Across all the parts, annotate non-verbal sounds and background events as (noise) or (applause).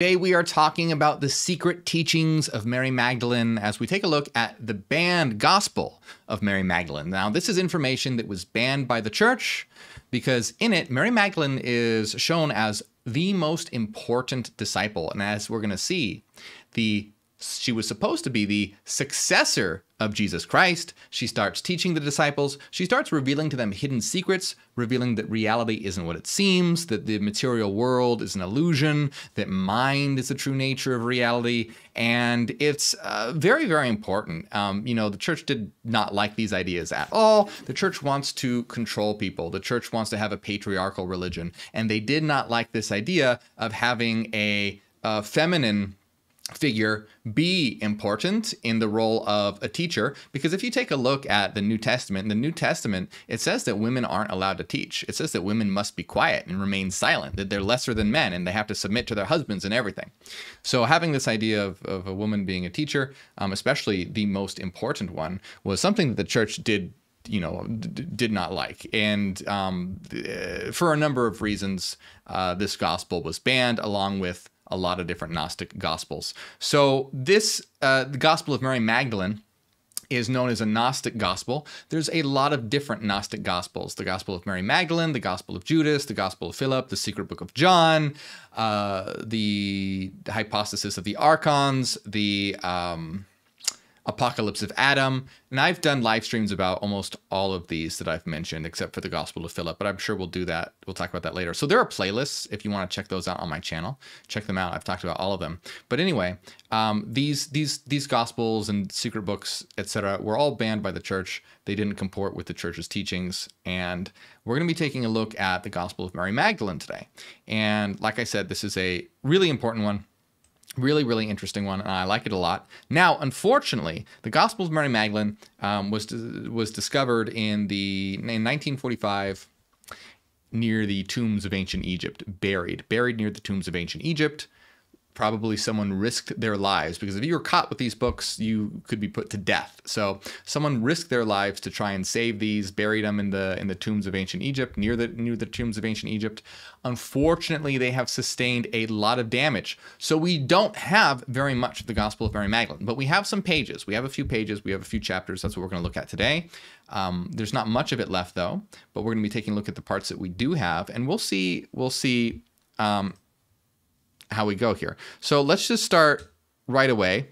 Today, we are talking about the secret teachings of Mary Magdalene as we take a look at the banned gospel of Mary Magdalene. Now, this is information that was banned by the church because in it, Mary Magdalene is shown as the most important disciple. And as we're going to see, the she was supposed to be the successor of Jesus Christ. She starts teaching the disciples. She starts revealing to them hidden secrets, revealing that reality isn't what it seems, that the material world is an illusion, that mind is the true nature of reality. And it's uh, very, very important. Um, you know, the church did not like these ideas at all. The church wants to control people, the church wants to have a patriarchal religion. And they did not like this idea of having a, a feminine figure be important in the role of a teacher because if you take a look at the New Testament, in the New Testament, it says that women aren't allowed to teach. It says that women must be quiet and remain silent, that they're lesser than men and they have to submit to their husbands and everything. So having this idea of, of a woman being a teacher, um, especially the most important one, was something that the church did you know did not like and um, for a number of reasons uh, this gospel was banned along with a lot of different Gnostic gospels. So this, uh, the Gospel of Mary Magdalene, is known as a Gnostic gospel. There's a lot of different Gnostic gospels the Gospel of Mary Magdalene, the Gospel of Judas, the Gospel of Philip, the Secret Book of John, uh, the, the Hypostasis of the Archons, the. Um, Apocalypse of Adam. And I've done live streams about almost all of these that I've mentioned, except for the Gospel of Philip, but I'm sure we'll do that. We'll talk about that later. So there are playlists if you want to check those out on my channel. Check them out. I've talked about all of them. But anyway, um, these these these Gospels and secret books, etc., were all banned by the church. They didn't comport with the church's teachings. And we're going to be taking a look at the Gospel of Mary Magdalene today. And like I said, this is a really important one Really, really interesting one, and I like it a lot. Now, unfortunately, the Gospel of Mary Magdalene um, was was discovered in the in 1945 near the tombs of ancient Egypt, buried, buried near the tombs of ancient Egypt probably someone risked their lives because if you were caught with these books, you could be put to death. So someone risked their lives to try and save these, buried them in the in the tombs of ancient Egypt, near the near the tombs of ancient Egypt. Unfortunately, they have sustained a lot of damage. So we don't have very much of the Gospel of Mary Magdalene, but we have some pages. We have a few pages. We have a few chapters. That's what we're going to look at today. Um, there's not much of it left though, but we're going to be taking a look at the parts that we do have, and we'll see we'll see um, how we go here. So let's just start right away.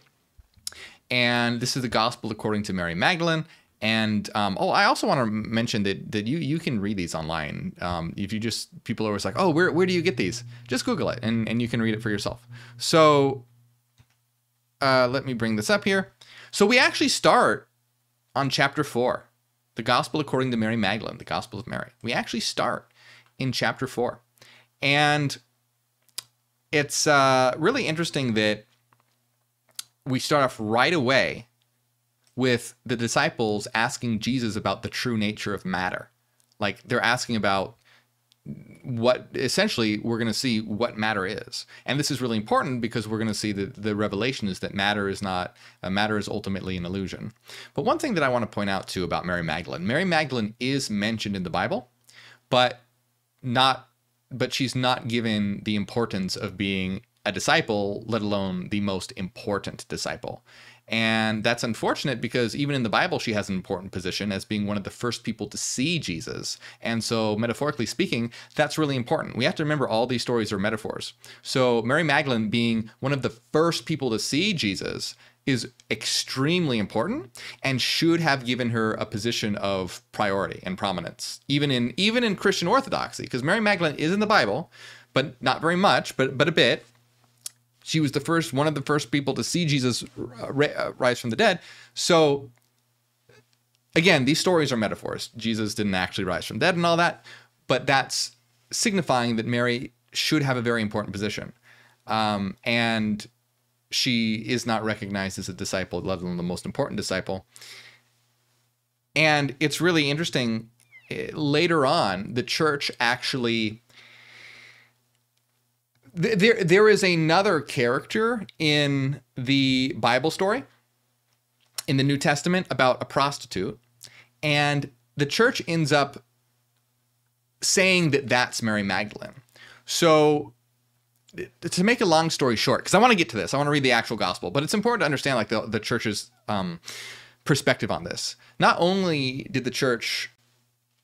And this is the gospel according to Mary Magdalene. And um, oh, I also want to mention that that you you can read these online. Um, if you just people are always like, oh, where where do you get these? Just Google it and and you can read it for yourself. So uh, let me bring this up here. So we actually start on chapter four, the gospel according to Mary Magdalene, the gospel of Mary. We actually start in chapter four, and it's uh, really interesting that we start off right away with the disciples asking Jesus about the true nature of matter. Like they're asking about what essentially we're going to see what matter is. And this is really important because we're going to see that the revelation is that matter is not, uh, matter is ultimately an illusion. But one thing that I want to point out too about Mary Magdalene Mary Magdalene is mentioned in the Bible, but not but she's not given the importance of being a disciple, let alone the most important disciple. And that's unfortunate because even in the Bible, she has an important position as being one of the first people to see Jesus. And so, metaphorically speaking, that's really important. We have to remember all these stories are metaphors. So, Mary Magdalene being one of the first people to see Jesus is extremely important and should have given her a position of priority and prominence even in even in Christian orthodoxy because Mary Magdalene is in the Bible but not very much but but a bit. She was the first one of the first people to see Jesus rise from the dead. So again these stories are metaphors. Jesus didn't actually rise from the dead and all that but that's signifying that Mary should have a very important position. Um, and she is not recognized as a disciple, let alone the most important disciple. And it's really interesting. Eh, later on, the church actually there there is another character in the Bible story in the New Testament about a prostitute, and the church ends up saying that that's Mary Magdalene. So to make a long story short, because I want to get to this, I want to read the actual gospel, but it's important to understand like the, the church's um, perspective on this. Not only did the church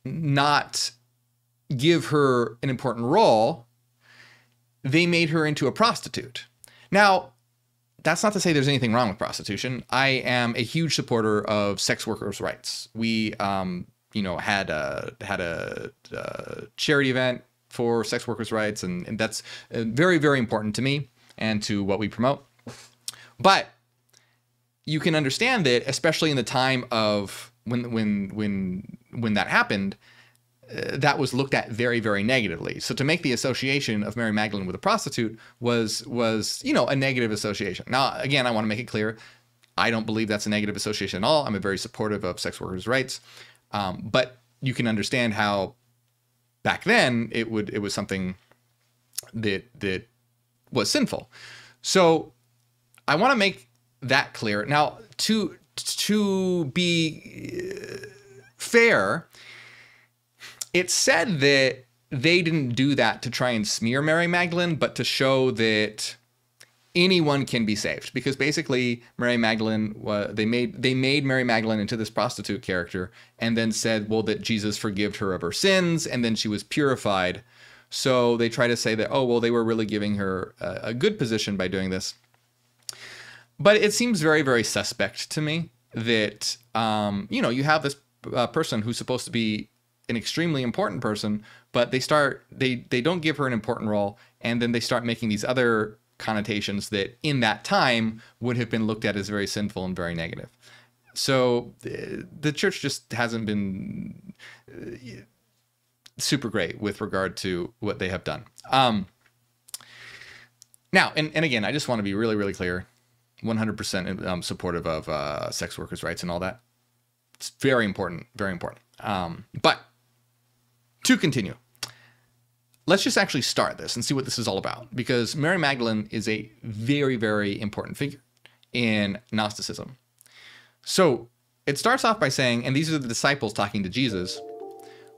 not give her an important role, they made her into a prostitute. Now, that's not to say there's anything wrong with prostitution. I am a huge supporter of sex workers' rights. We, um, you know, had a had a, a, charity event for sex workers' rights, and, and that's uh, very, very important to me and to what we promote. But you can understand that, especially in the time of when when when when that happened, uh, that was looked at very very negatively. So to make the association of Mary Magdalene with a prostitute was was you know a negative association. Now again, I want to make it clear, I don't believe that's a negative association at all. I'm a very supportive of sex workers' rights, um, but you can understand how back then it would it was something that that was sinful. So I want to make that clear. Now, to to be uh, fair, it said that they didn't do that to try and smear Mary Magdalene, but to show that anyone can be saved. Because basically, Mary Magdalene, they made they made Mary Magdalene into this prostitute character, and then said, well, that Jesus forgave her of her sins, and then she was purified. So they try to say that, oh, well, they were really giving her a, a good position by doing this. But it seems very, very suspect to me that, um, you know, you have this uh, person who's supposed to be an extremely important person, but they start, they, they don't give her an important role. And then they start making these other connotations that in that time would have been looked at as very sinful and very negative. So uh, the church just hasn't been uh, super great with regard to what they have done. Um, now, and, and again, I just want to be really, really clear. 100% um, supportive of uh, sex workers' rights and all that. It's very important, very important. Um, but to continue, let's just actually start this and see what this is all about because Mary Magdalene is a very, very important figure in Gnosticism. So it starts off by saying, and these are the disciples talking to Jesus,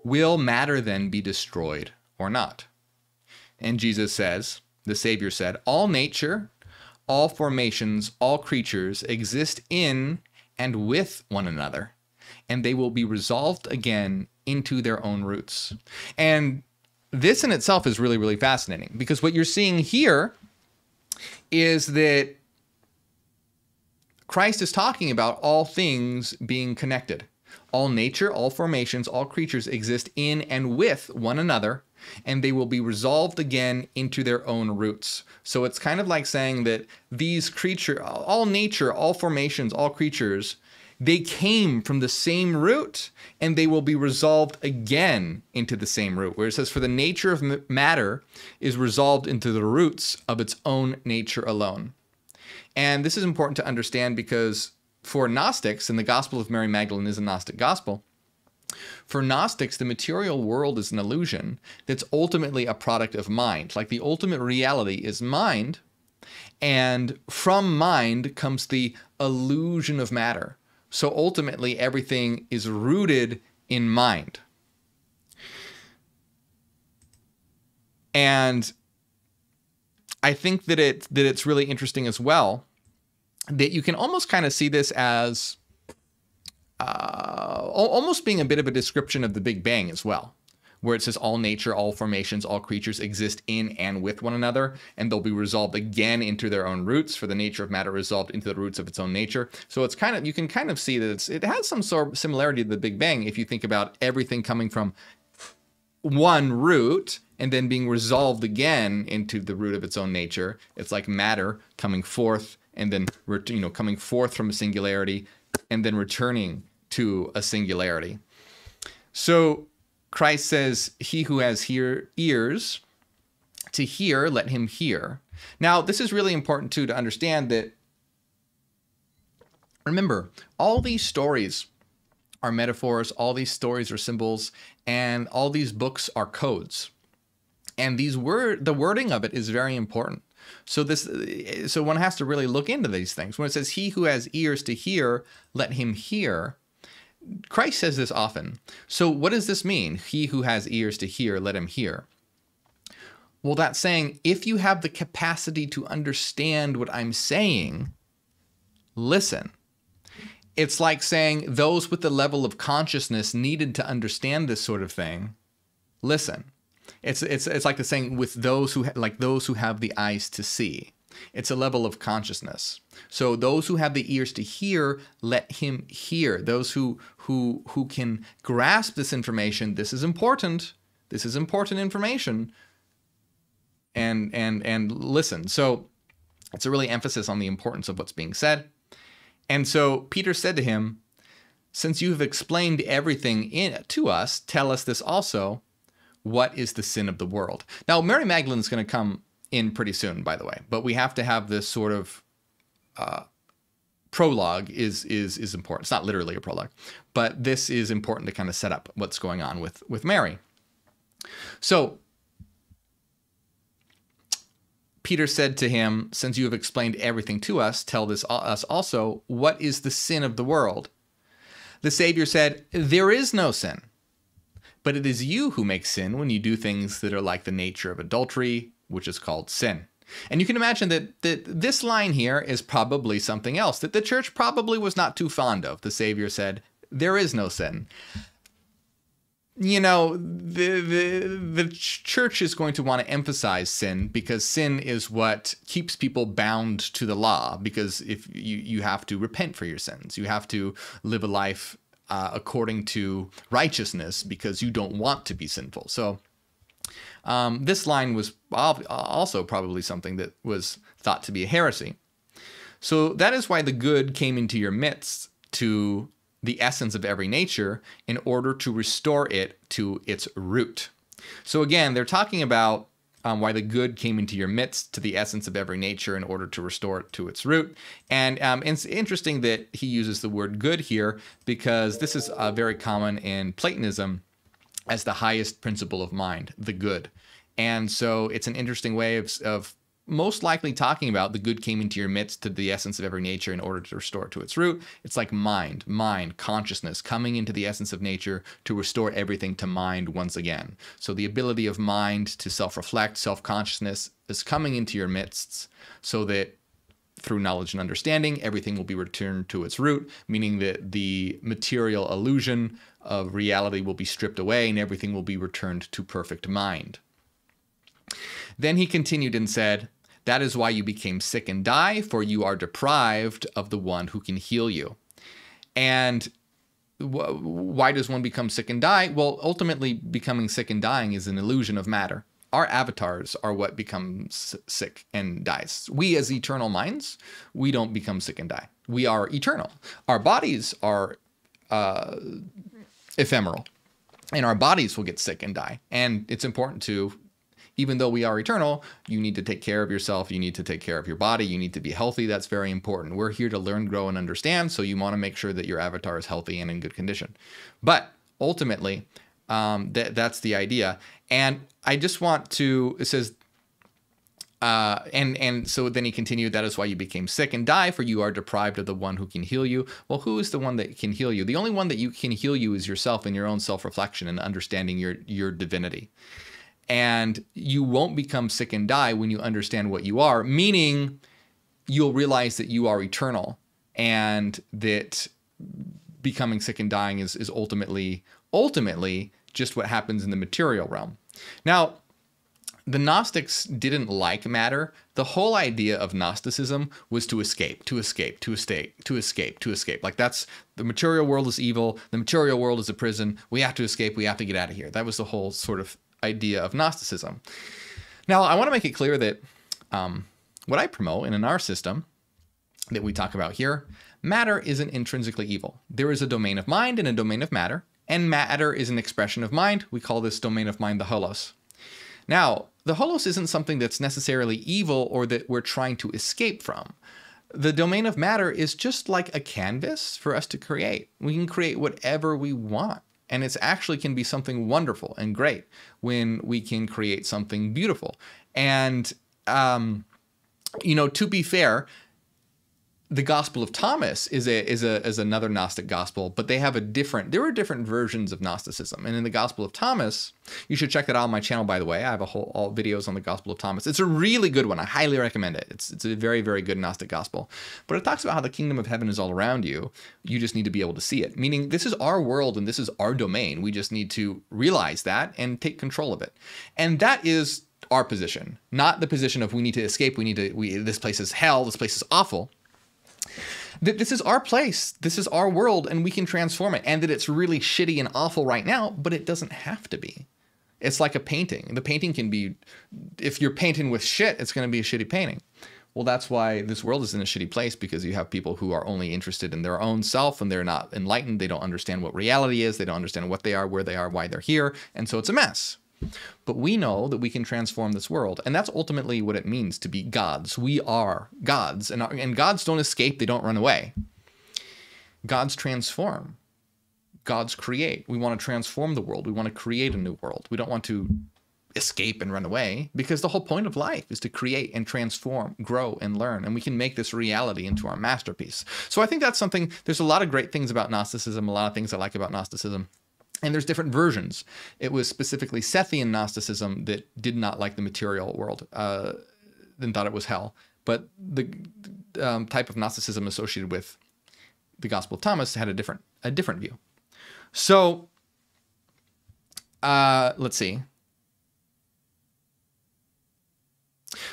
will matter then be destroyed or not? And Jesus says, the Savior said, all nature all formations, all creatures exist in and with one another, and they will be resolved again into their own roots. And this in itself is really, really fascinating because what you're seeing here is that Christ is talking about all things being connected. All nature, all formations, all creatures exist in and with one another, and they will be resolved again into their own roots. So it's kind of like saying that these creature, all nature, all formations, all creatures, they came from the same root and they will be resolved again into the same root. Where it says, For the nature of matter is resolved into the roots of its own nature alone. And this is important to understand because for Gnostics, and the Gospel of Mary Magdalene is a Gnostic gospel, for Gnostics, the material world is an illusion that's ultimately a product of mind. Like the ultimate reality is mind, and from mind comes the illusion of matter. So ultimately, everything is rooted in mind. And I think that it that it's really interesting as well that you can almost kind of see this as uh, almost being a bit of a description of the Big Bang as well, where it says all nature, all formations, all creatures exist in and with one another, and they'll be resolved again into their own roots, for the nature of matter resolved into the roots of its own nature. So it's kind of you can kind of see that it has some sort of similarity to the Big Bang if you think about everything coming from one root and then being resolved again into the root of its own nature. It's like matter coming forth and then you know coming forth from a singularity and then returning to a singularity. So Christ says, He who has hear, ears to hear, let him hear. Now, this is really important too to understand that. Remember, all these stories are metaphors, all these stories are symbols, and all these books are codes. And these word the wording of it is very important. So this so one has to really look into these things. When it says he who has ears to hear, let him hear, Christ says this often. So, what does this mean? He who has ears to hear, let him hear. Well, that's saying if you have the capacity to understand what I'm saying, listen. It's like saying those with the level of consciousness needed to understand this sort of thing, listen. It's it's it's like the saying with those who like those who have the eyes to see. It's a level of consciousness. So those who have the ears to hear, let him hear. Those who who who can grasp this information, this is important. This is important information. And and and listen. So it's a really emphasis on the importance of what's being said. And so Peter said to him, Since you have explained everything in, to us, tell us this also. What is the sin of the world? Now, Mary Magdalene is going to come in pretty soon, by the way, but we have to have this sort of uh, prologue is is is important. It's not literally a prologue, but this is important to kind of set up what's going on with with Mary. So Peter said to him, Since you have explained everything to us, tell this us also, what is the sin of the world? The Savior said, There is no sin. But it is you who make sin when you do things that are like the nature of adultery, which is called sin. And you can imagine that, that this line here is probably something else that the church probably was not too fond of. The Savior said, There is no sin you know the, the the church is going to want to emphasize sin because sin is what keeps people bound to the law because if you you have to repent for your sins you have to live a life uh, according to righteousness because you don't want to be sinful so um, this line was also probably something that was thought to be a heresy so that is why the good came into your midst to the essence of every nature in order to restore it to its root. So again, they're talking about um, why the good came into your midst to the essence of every nature in order to restore it to its root. And um, it's interesting that he uses the word good here because this is uh, very common in Platonism as the highest principle of mind, the good. And so it's an interesting way of, of most likely talking about the good came into your midst to the essence of every nature in order to restore it to its root. It's like mind, mind, consciousness coming into the essence of nature to restore everything to mind once again. So the ability of mind to self reflect, self consciousness is coming into your midst so that through knowledge and understanding, everything will be returned to its root, meaning that the material illusion of reality will be stripped away and everything will be returned to perfect mind. Then he continued and said, That is why you became sick and die, for you are deprived of the one who can heal you. And why does one become sick and die? Well, ultimately, becoming sick and dying is an illusion of matter. Our avatars are what becomes sick and dies. We, as eternal minds, we don't become sick and die. We are eternal. Our bodies are uh, ephemeral, and our bodies will get sick and die. And it's important to even though we are eternal, you need to take care of yourself. You need to take care of your body. You need to be healthy. That's very important. We're here to learn, grow, and understand. So you want to make sure that your avatar is healthy and in good condition. But ultimately, um, th- that's the idea. And I just want to, it says, uh, and and so then he continued. That is why you became sick and die, for you are deprived of the one who can heal you. Well, who is the one that can heal you? The only one that you can heal you is yourself and your own self reflection and understanding your your divinity and you won't become sick and die when you understand what you are, meaning you'll realize that you are eternal and that becoming sick and dying is, is ultimately ultimately just what happens in the material realm. Now, the Gnostics didn't like matter. The whole idea of Gnosticism was to escape, to escape, to escape, to escape, to escape. Like that's the material world is evil. The material world is a prison. We have to escape. We have to get out of here. That was the whole sort of idea of Gnosticism. Now, I want to make it clear that um, what I promote in our system that we talk about here, matter isn't intrinsically evil. There is a domain of mind and a domain of matter, and matter is an expression of mind. We call this domain of mind the holos. Now, the holos isn't something that's necessarily evil or that we're trying to escape from. The domain of matter is just like a canvas for us to create. We can create whatever we want. And it actually can be something wonderful and great when we can create something beautiful. And, um, you know, to be fair, the Gospel of Thomas is a is a is another Gnostic gospel, but they have a different. There are different versions of Gnosticism, and in the Gospel of Thomas, you should check that out on my channel. By the way, I have a whole all videos on the Gospel of Thomas. It's a really good one. I highly recommend it. It's it's a very very good Gnostic gospel, but it talks about how the kingdom of heaven is all around you. You just need to be able to see it. Meaning, this is our world and this is our domain. We just need to realize that and take control of it, and that is our position, not the position of we need to escape. We need to. We this place is hell. This place is awful that this is our place, this is our world, and we can transform it. And that it's really shitty and awful right now, but it doesn't have to be. It's like a painting. The painting can be, if you're painting with shit, it's going to be a shitty painting. Well, that's why this world is in a shitty place because you have people who are only interested in their own self and they're not enlightened. They don't understand what reality is. They don't understand what they are, where they are, why they're here. And so it's a mess. But we know that we can transform this world. And that's ultimately what it means to be gods. We are gods. And, and gods don't escape, they don't run away. Gods transform. Gods create. We want to transform the world. We want to create a new world. We don't want to escape and run away because the whole point of life is to create and transform, grow and learn. And we can make this reality into our masterpiece. So I think that's something, there's a lot of great things about Gnosticism, a lot of things I like about Gnosticism. And there's different versions. It was specifically Sethian Gnosticism that did not like the material world uh, and thought it was hell. But the um, type of Gnosticism associated with the Gospel of Thomas had a different a different view. So uh, let's see.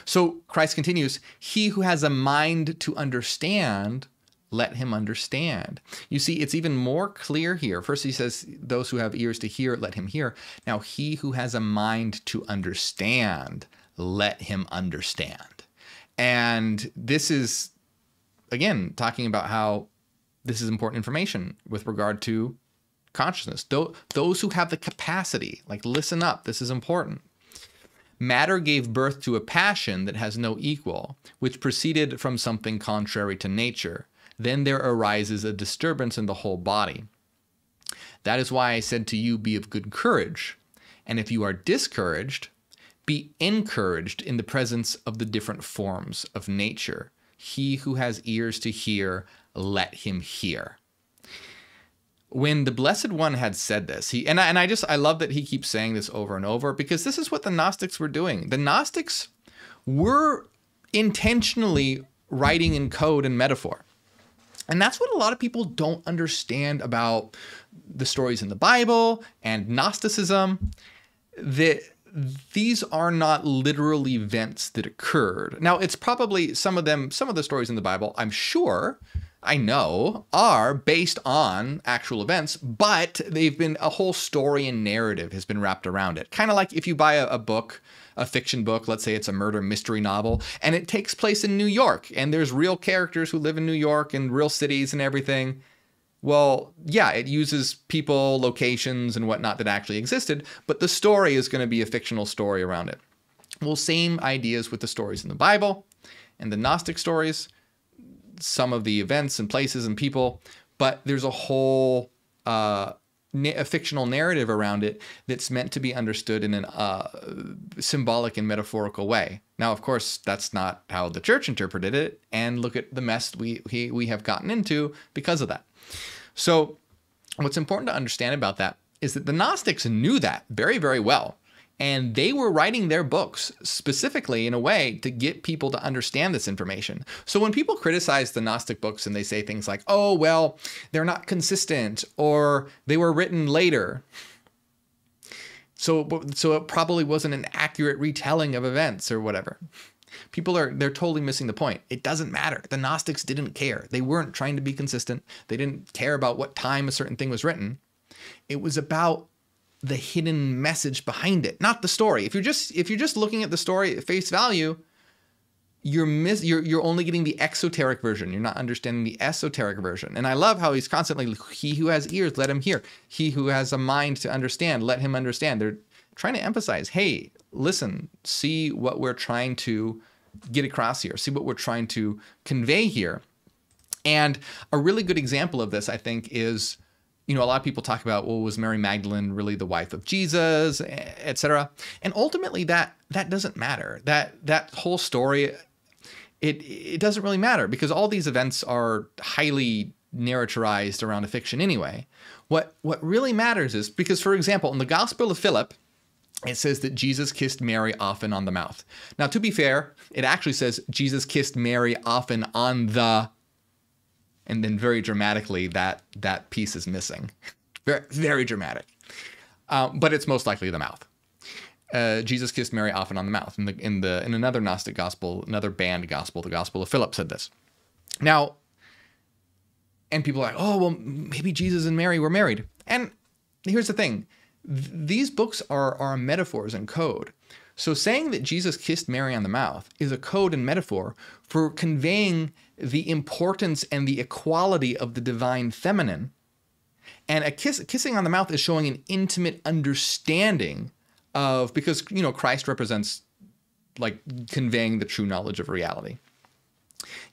So Christ continues, He who has a mind to understand let him understand. You see, it's even more clear here. First, he says, Those who have ears to hear, let him hear. Now, he who has a mind to understand, let him understand. And this is, again, talking about how this is important information with regard to consciousness. Those who have the capacity, like, listen up, this is important. Matter gave birth to a passion that has no equal, which proceeded from something contrary to nature then there arises a disturbance in the whole body. That is why I said to you, Be of good courage. And if you are discouraged, be encouraged in the presence of the different forms of nature. He who has ears to hear, let him hear. When the Blessed One had said this, he and I, and I just I love that he keeps saying this over and over because this is what the Gnostics were doing. The Gnostics were intentionally writing in code and metaphor. And that's what a lot of people don't understand about the stories in the Bible and Gnosticism. That these are not literal events that occurred. Now, it's probably some of them, some of the stories in the Bible, I'm sure, I know, are based on actual events, but they've been a whole story and narrative has been wrapped around it. Kind of like if you buy a, a book a fiction book, let's say it's a murder mystery novel, and it takes place in New York, and there's real characters who live in New York and real cities and everything. Well, yeah, it uses people, locations, and whatnot that actually existed, but the story is going to be a fictional story around it. Well, same ideas with the stories in the Bible and the Gnostic stories, some of the events and places and people, but there's a whole uh, a fictional narrative around it that's meant to be understood in a uh, symbolic and metaphorical way. Now, of course, that's not how the church interpreted it, and look at the mess we we, we have gotten into because of that. So, what's important to understand about that is that the Gnostics knew that very, very well and they were writing their books specifically in a way to get people to understand this information. So when people criticize the Gnostic books and they say things like, oh, well, they're not consistent or they were written later. So, so it probably wasn't an accurate retelling of events or whatever. People are they're totally missing the point. It doesn't matter. The Gnostics didn't care. They weren't trying to be consistent. They didn't care about what time a certain thing was written. It was about the hidden message behind it, not the story. If you're just if you're just looking at the story at face value, you're miss you're you're only getting the exoteric version. You're not understanding the esoteric version. And I love how he's constantly he who has ears, let him hear. He who has a mind to understand, let him understand. They're trying to emphasize, hey, listen, see what we're trying to get across here. See what we're trying to convey here. And a really good example of this, I think, is you know, a lot of people talk about, well, was Mary Magdalene really the wife of Jesus, etc. And ultimately, that that doesn't matter. That that whole story, it it doesn't really matter because all these events are highly narratorized around a fiction anyway. What what really matters is because, for example, in the Gospel of Philip, it says that Jesus kissed Mary often on the mouth. Now, to be fair, it actually says Jesus kissed Mary often on the, and then very dramatically that that piece is missing. very very dramatic, um, but it's most likely the mouth. Uh, Jesus kissed Mary often on the mouth. In the in the in another Gnostic gospel, another banned gospel, the Gospel of Philip said this. Now, and people are like, oh well, maybe Jesus and Mary were married. And here's the thing: th- these books are are metaphors and code. So saying that Jesus kissed Mary on the mouth is a code and metaphor for conveying the importance and the equality of the divine feminine. And a kiss, kissing on the mouth is showing an intimate understanding of because you know Christ represents like conveying the true knowledge of reality.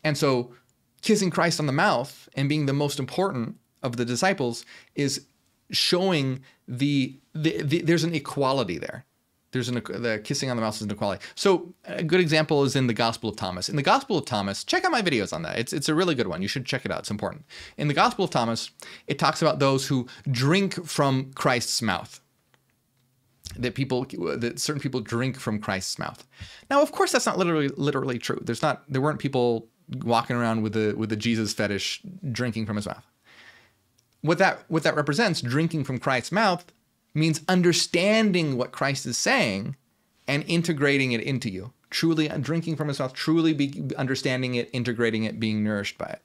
And so kissing Christ on the mouth and being the most important of the disciples is showing the, the, the there's an equality there. There's an the kissing on the mouth is an equality. So a good example is in the Gospel of Thomas. In the Gospel of Thomas, check out my videos on that. It's it's a really good one. You should check it out. It's important. In the Gospel of Thomas, it talks about those who drink from Christ's mouth that people that certain people drink from Christ's mouth. Now, of course, that's not literally literally true. There's not there weren't people walking around with the with the Jesus fetish drinking from his mouth. What that what that represents, drinking from Christ's mouth, means understanding what Christ is saying and integrating it into you. Truly drinking from his mouth, truly understanding it, integrating it, being nourished by it.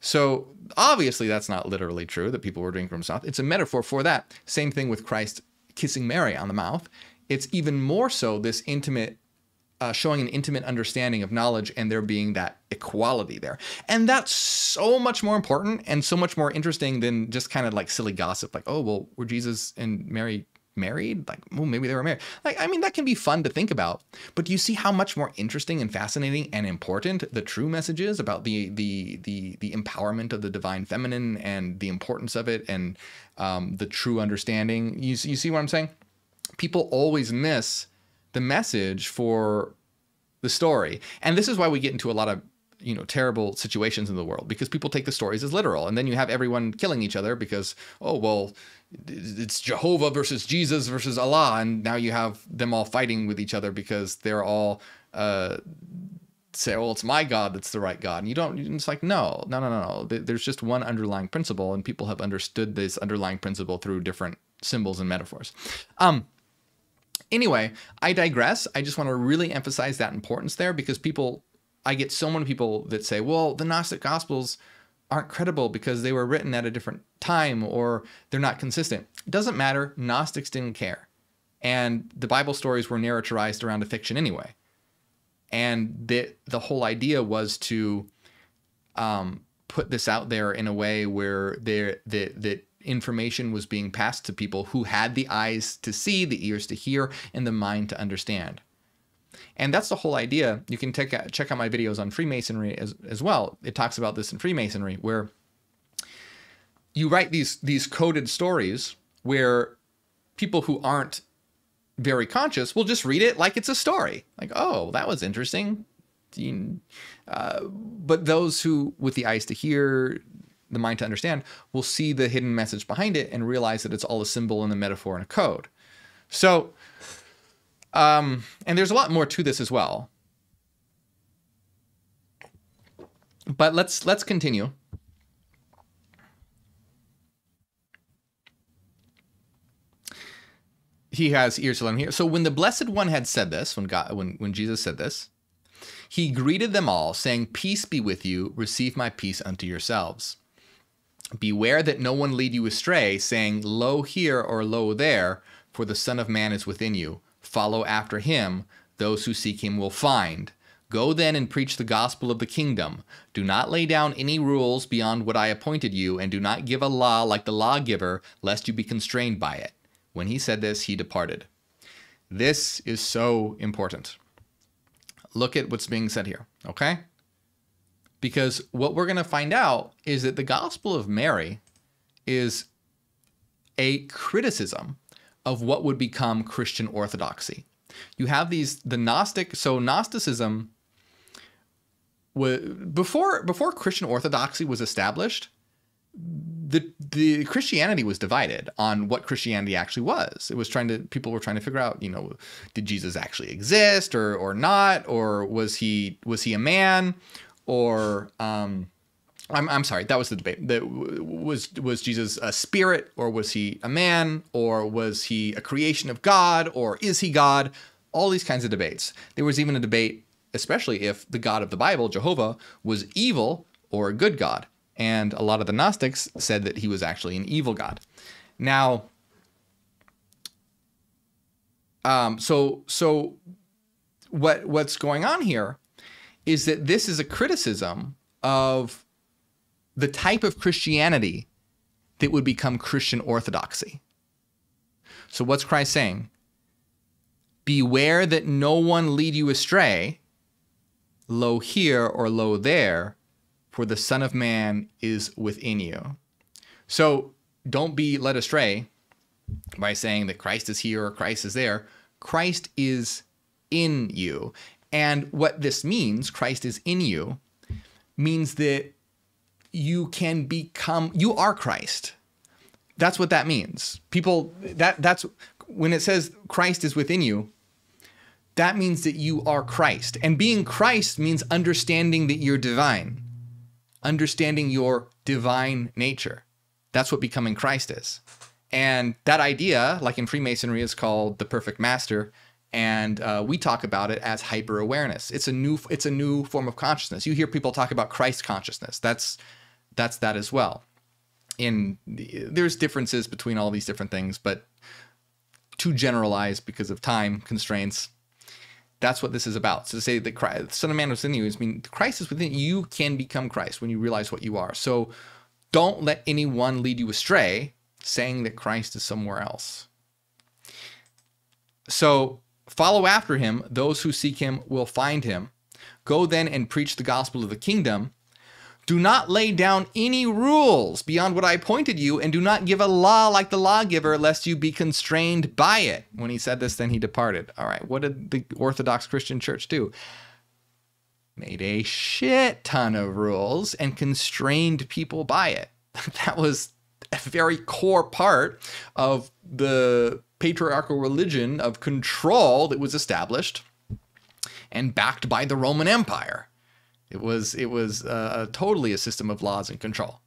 So obviously that's not literally true that people were drinking from his mouth. It's a metaphor for that. Same thing with Christ kissing Mary on the mouth. It's even more so this intimate, uh, showing an intimate understanding of knowledge and there being that equality there. And that's so much more important and so much more interesting than just kind of like silly gossip, like, oh, well, were Jesus and Mary married? Like, well, maybe they were married. Like, I mean, that can be fun to think about. But do you see how much more interesting and fascinating and important the true message is about the the the the empowerment of the divine feminine and the importance of it and um, the true understanding? You you see what I'm saying? People always miss the message for the story, and this is why we get into a lot of you know terrible situations in the world because people take the stories as literal and then you have everyone killing each other because oh well it's Jehovah versus Jesus versus Allah, and now you have them all fighting with each other because they're all uh, say, "Well, it's my God that's the right God," and you don't. It's like, no, no, no, no, no. There's just one underlying principle, and people have understood this underlying principle through different symbols and metaphors. Um. Anyway, I digress. I just want to really emphasize that importance there because people, I get so many people that say, "Well, the Gnostic Gospels." aren't credible because they were written at a different time or they're not consistent. It doesn't matter. Gnostics didn't care. And the Bible stories were narrativized around a fiction anyway. And the, the whole idea was to um, put this out there in a way where there that that information was being passed to people who had the eyes to see, the ears to hear, and the mind to understand. And that's the whole idea. You can out, check out my videos on Freemasonry as, as well. It talks about this in Freemasonry, where you write these these coded stories where people who aren't very conscious will just read it like it's a story. Like, oh, that was interesting. Uh, but those who, with the eyes to hear, the mind to understand, will see the hidden message behind it and realize that it's all a symbol and a metaphor and a code. So um, and there's a lot more to this as well. But let's let's continue. He has ears to him hear. So when the Blessed One had said this, when God, when when Jesus said this, he greeted them all, saying, "Peace be with you. Receive my peace unto yourselves." Beware that no one lead you astray, saying, Lo here or lo there, for the Son of Man is within you follow after him, those who seek him will find. Go then and preach the gospel of the kingdom. Do not lay down any rules beyond what I appointed you, and do not give a law like the lawgiver, lest you be constrained by it. When he said this, he departed. This is so important. Look at what's being said here, okay? Because what we're going to find out is that the gospel of Mary is a criticism of what would become Christian orthodoxy. You have these, the Gnostic, so Gnosticism before before Christian orthodoxy was established, the the Christianity was divided on what Christianity actually was. It was trying to people were trying to figure out, you know, did Jesus actually exist or or not, or was he was he a man, or um, I'm, I'm sorry, that was the debate. That was was Jesus a spirit or was he a man or was he a creation of God or is he God? All these kinds of debates. There was even a debate, especially if the God of the Bible, Jehovah, was evil or a good God. And a lot of the Gnostics said that he was actually an evil God. Now, um, so so what what's going on here is that this is a criticism of the type of Christianity that would become Christian orthodoxy. So, what's Christ saying? Beware that no one lead you astray, lo here or lo there, for the Son of Man is within you. So, don't be led astray by saying that Christ is here or Christ is there. Christ is in you. And what this means, Christ is in you, means that you can become you are Christ. That's what that means. People that that's when it says Christ is within you, that means that you are Christ. And being Christ means understanding that you're divine. Understanding your divine nature. That's what becoming Christ is. And that idea, like in Freemasonry, is called the perfect master and uh, we talk about it as hyper awareness. It's a new it's a new form of consciousness. You hear people talk about Christ consciousness. That's that's that as well. In there's differences between all these different things, but too generalized because of time constraints. That's what this is about. So to say that Christ, the Son of Man was in you is mean Christ is within you. You can become Christ when you realize what you are. So don't let anyone lead you astray, saying that Christ is somewhere else. So follow after him. Those who seek him will find him. Go then and preach the gospel of the kingdom. Do not lay down any rules beyond what I appointed you, and do not give a law like the lawgiver, lest you be constrained by it. When he said this, then he departed. All right, what did the Orthodox Christian Church do? Made a shit ton of rules and constrained people by it. (laughs) That was a very core part of the patriarchal religion of control that was established and backed by the Roman Empire. It was it was uh, totally a system of laws and control.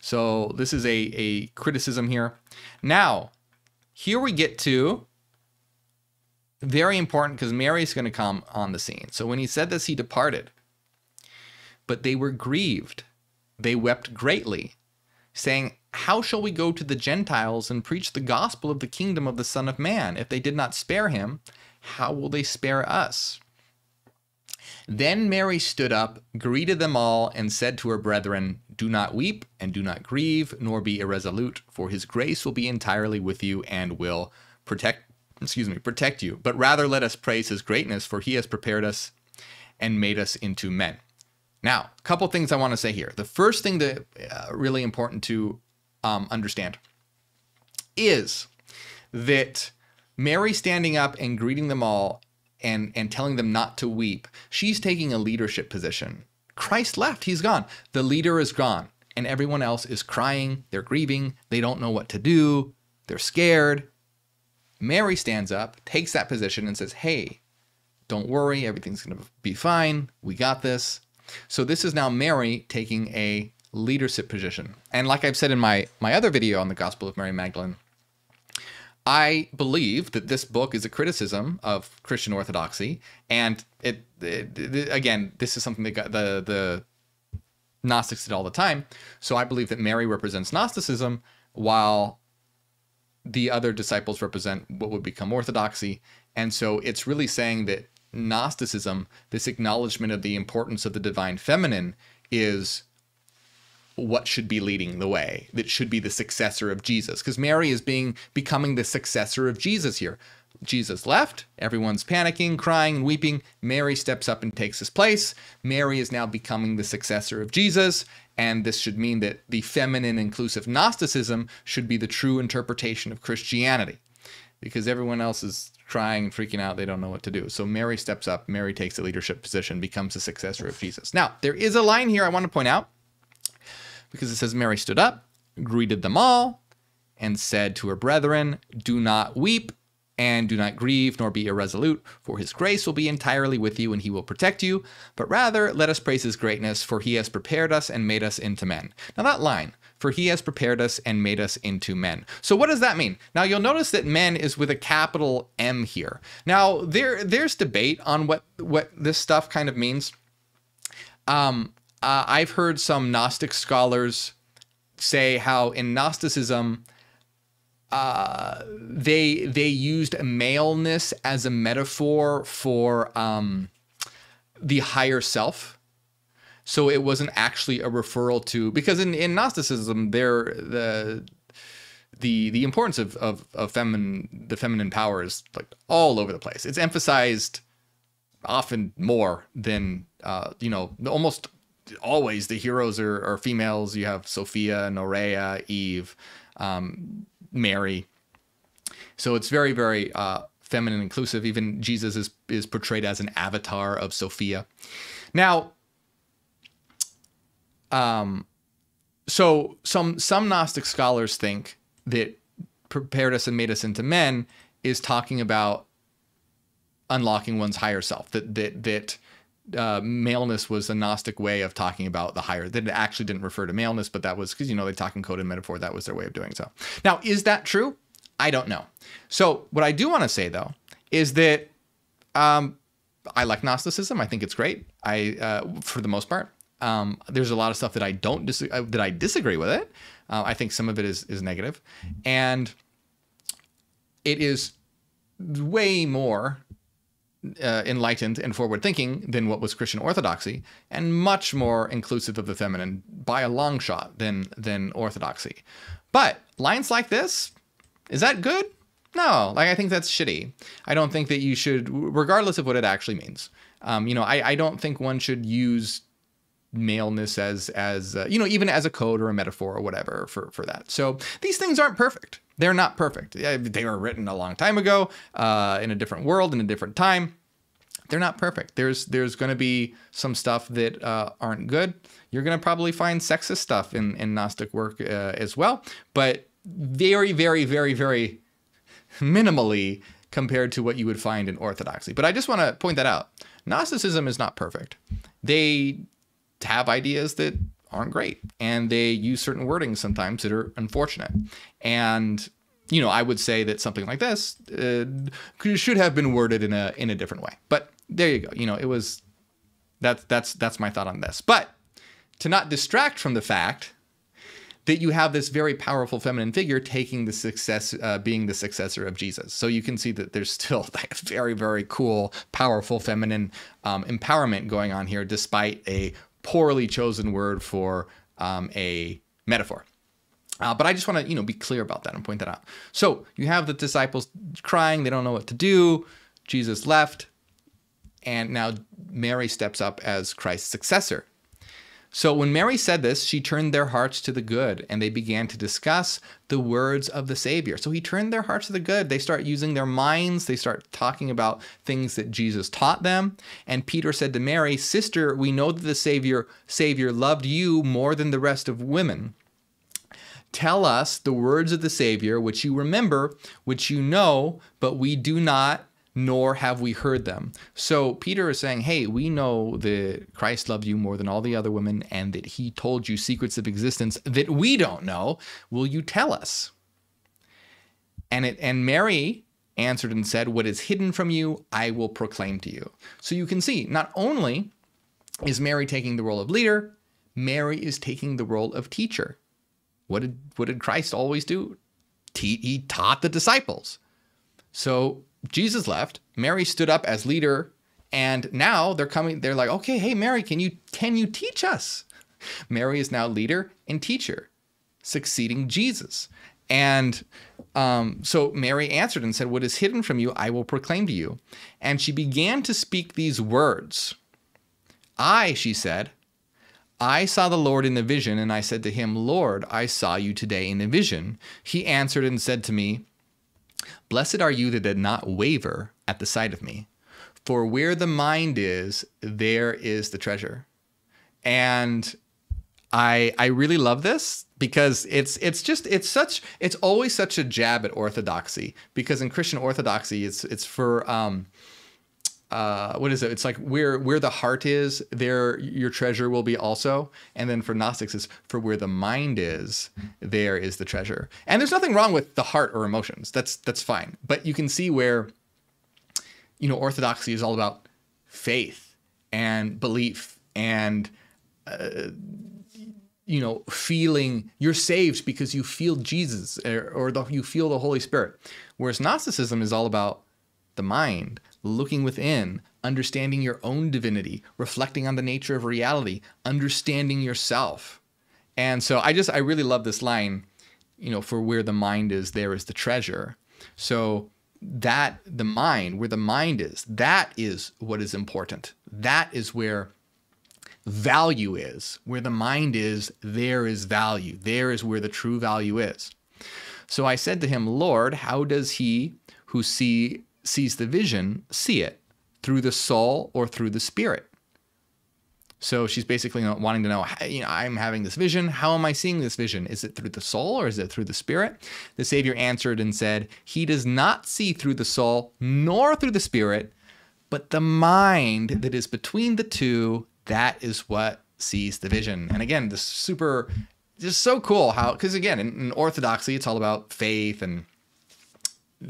So this is a, a criticism here. Now, here we get to very important because Mary's going to come on the scene. So when he said this, he departed. But they were grieved. They wept greatly, saying, How shall we go to the Gentiles and preach the gospel of the kingdom of the Son of Man? If they did not spare him, how will they spare us? Then Mary stood up, greeted them all, and said to her brethren, Do not weep and do not grieve, nor be irresolute, for his grace will be entirely with you and will protect excuse me, protect you. But rather let us praise his greatness, for he has prepared us and made us into men. Now, a couple things I want to say here. The first thing that uh, really important to um, understand is that Mary standing up and greeting them all and and telling them not to weep. She's taking a leadership position. Christ left, he's gone. The leader is gone, and everyone else is crying, they're grieving, they don't know what to do, they're scared. Mary stands up, takes that position and says, "Hey, don't worry, everything's going to be fine. We got this." So this is now Mary taking a leadership position. And like I've said in my my other video on the Gospel of Mary Magdalene, I believe that this book is a criticism of Christian orthodoxy, and it, it, it, again, this is something that got the the Gnostics did all the time. So I believe that Mary represents Gnosticism, while the other disciples represent what would become orthodoxy, and so it's really saying that Gnosticism, this acknowledgement of the importance of the divine feminine, is what should be leading the way that should be the successor of jesus because mary is being becoming the successor of jesus here jesus left everyone's panicking crying and weeping mary steps up and takes his place mary is now becoming the successor of jesus and this should mean that the feminine inclusive gnosticism should be the true interpretation of christianity because everyone else is crying and freaking out. They don't know what to do. So Mary steps up. Mary takes the leadership position, becomes the successor of Jesus. Now, there is a line here I want to point out because it says Mary stood up, greeted them all, and said to her brethren, Do not weep and do not grieve nor be irresolute, for his grace will be entirely with you and he will protect you. But rather, let us praise his greatness, for he has prepared us and made us into men. Now, that line, for he has prepared us and made us into men. So what does that mean? Now you'll notice that men is with a capital M here. Now there there's debate on what what this stuff kind of means. Um, uh, I've heard some Gnostic scholars say how in Gnosticism uh, they they used maleness as a metaphor for um, the higher self. So it wasn't actually a referral to because in, in Gnosticism there the the the importance of, of of feminine the feminine power is like all over the place. It's emphasized often more than uh, you know almost always the heroes are, are females. You have Sophia, Norea, Eve, um, Mary. So it's very very uh, feminine inclusive. Even Jesus is is portrayed as an avatar of Sophia. Now um, so some some Gnostic scholars think that prepared us and made us into men is talking about unlocking one's higher self. That that that uh, maleness was a Gnostic way of talking about the higher. That it actually didn't refer to maleness, but that was because you know they talk in code and metaphor. That was their way of doing so. Now, is that true? I don't know. So what I do want to say though is that um, I like Gnosticism. I think it's great. I uh, for the most part. Um, there's a lot of stuff that I don't dis- uh, that I disagree with it. Uh, I think some of it is is negative, and it is way more uh, enlightened and forward thinking than what was Christian orthodoxy, and much more inclusive of the feminine by a long shot than than orthodoxy. But lines like this, is that good? No, like I think that's shitty. I don't think that you should, regardless of what it actually means. Um, you know, I, I don't think one should use maleness as as uh, you know even as a code or a metaphor or whatever for for that so these things aren't perfect they're not perfect. They were written a long time ago uh, in a different world in a different time. They're not perfect. There's there's going to be some stuff that uh, aren't good. You're going to probably find sexist stuff in in gnostic work uh, as well but very very very very minimally compared to what you would find in orthodoxy. But i just want to point that out. Gnosticism is not perfect. They have ideas that aren't great. And they use certain wordings sometimes that are unfortunate. And you know i would say that something like this uh, should have been worded in a in a different way. But there you go. You know it was that's that's that's my thought on this. But to not distract from the fact that you have this very powerful feminine figure taking the success, uh, being the successor of Jesus. So you can see that there's still (laughs) like very, very cool, powerful feminine um, empowerment going on here, despite a poorly chosen word for um, a metaphor. Uh, but I just want to, you know, be clear about that and point that out. So you have the disciples crying; they don't know what to do. Jesus left, and now Mary steps up as Christ's successor. So when Mary said this, she turned their hearts to the good and they began to discuss the words of the Savior. So he turned their hearts to the good. They start using their minds, they start talking about things that Jesus taught them. And Peter said to Mary, "Sister, we know that the Savior Savior loved you more than the rest of women." Tell us the words of the Savior, which you remember, which you know, but we do not nor have we heard them. So Peter is saying, hey, we know that Christ loved you more than all the other women and that he told you secrets of existence that we don't know. Will you tell us? And it and Mary answered and said, What is hidden from you, I will proclaim to you. So you can see, not only is Mary taking the role of leader, Mary is taking the role of teacher. What did what did Christ always do? He, he taught the disciples. So Jesus left. Mary stood up as leader, and now they're coming. They're like, okay, hey Mary, can you can you teach us? Mary is now leader and teacher, succeeding Jesus. And um, so Mary answered and said, What is hidden from you, I will proclaim to you. And she began to speak these words. I, she said, I saw the Lord in the vision, and I said to him, Lord, I saw you today in a vision. He answered and said to me, Blessed are you that did not waver at the sight of me. For where the mind is, there is the treasure. And I I really love this because it's it's just it's such it's always such a jab at orthodoxy because in Christian orthodoxy it's it's for um uh, what is it? It's like where where the heart is, there your treasure will be also. And then for Gnostics, is for where the mind is, there is the treasure. And there's nothing wrong with the heart or emotions. That's that's fine. But you can see where, you know, Orthodoxy is all about faith and belief and. Uh, you know, feeling you're saved because you feel Jesus or, or the, you feel the Holy Spirit. Whereas Gnosticism is all about the mind, looking within, understanding your own divinity, reflecting on the nature of reality, understanding yourself. And so I just, I really love this line, you know, for where the mind is, there is the treasure. So that, the mind, where the mind is, that is what is important. That is where value is. Where the mind is, there is value. There is where the true value is. So I said to him, Lord, how does he who see sees the vision see it through the soul or through the spirit. So she's basically wanting to know, you know, I'm having this vision. How am I seeing this vision? Is it through the soul or is it through the spirit? The Savior answered and said, He does not see through the soul nor through the spirit, but the mind that is between the two, that is what sees the vision. And again, this super, just so cool how, because again, in, in Orthodoxy, it's all about faith and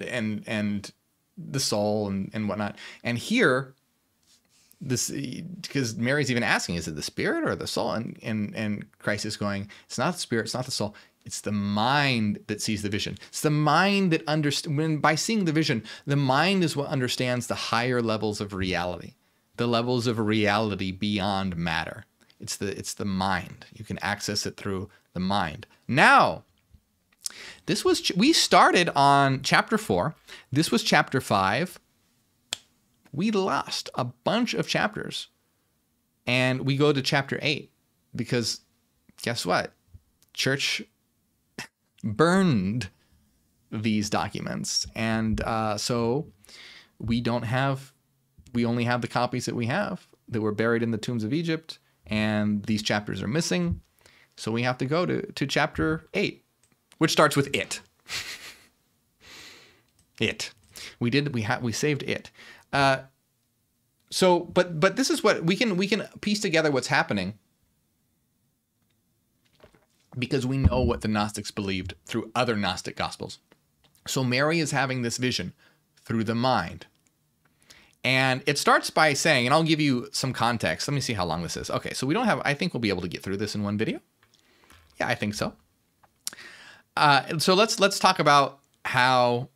and and the soul and, and whatnot. And here, this because Mary's even asking, is it the spirit or the soul? And and and Christ is going, it's not the spirit, it's not the soul. It's the mind that sees the vision. It's the mind that understands. When by seeing the vision, the mind is what understands the higher levels of reality, the levels of reality beyond matter. It's the it's the mind. You can access it through the mind. Now, this was we started on chapter 4. This was chapter 5. We lost a bunch of chapters. And we go to chapter 8 because guess what? Church (laughs) burned these documents. And uh, so we don't have, we only have the copies that we have that were buried in the tombs of Egypt. And these chapters are missing. So we have to go to, to chapter 8 which starts with it. it. We did. We had. We saved it. Uh, so, but but this is what we can we can piece together what's happening because we know what the Gnostics believed through other Gnostic gospels. So Mary is having this vision through the mind. And it starts by saying, and I'll give you some context. Let me see how long this is. Okay, so we don't have, I think we'll be able to get through this in one video. Yeah, I think so. Uh, so let's let's talk about how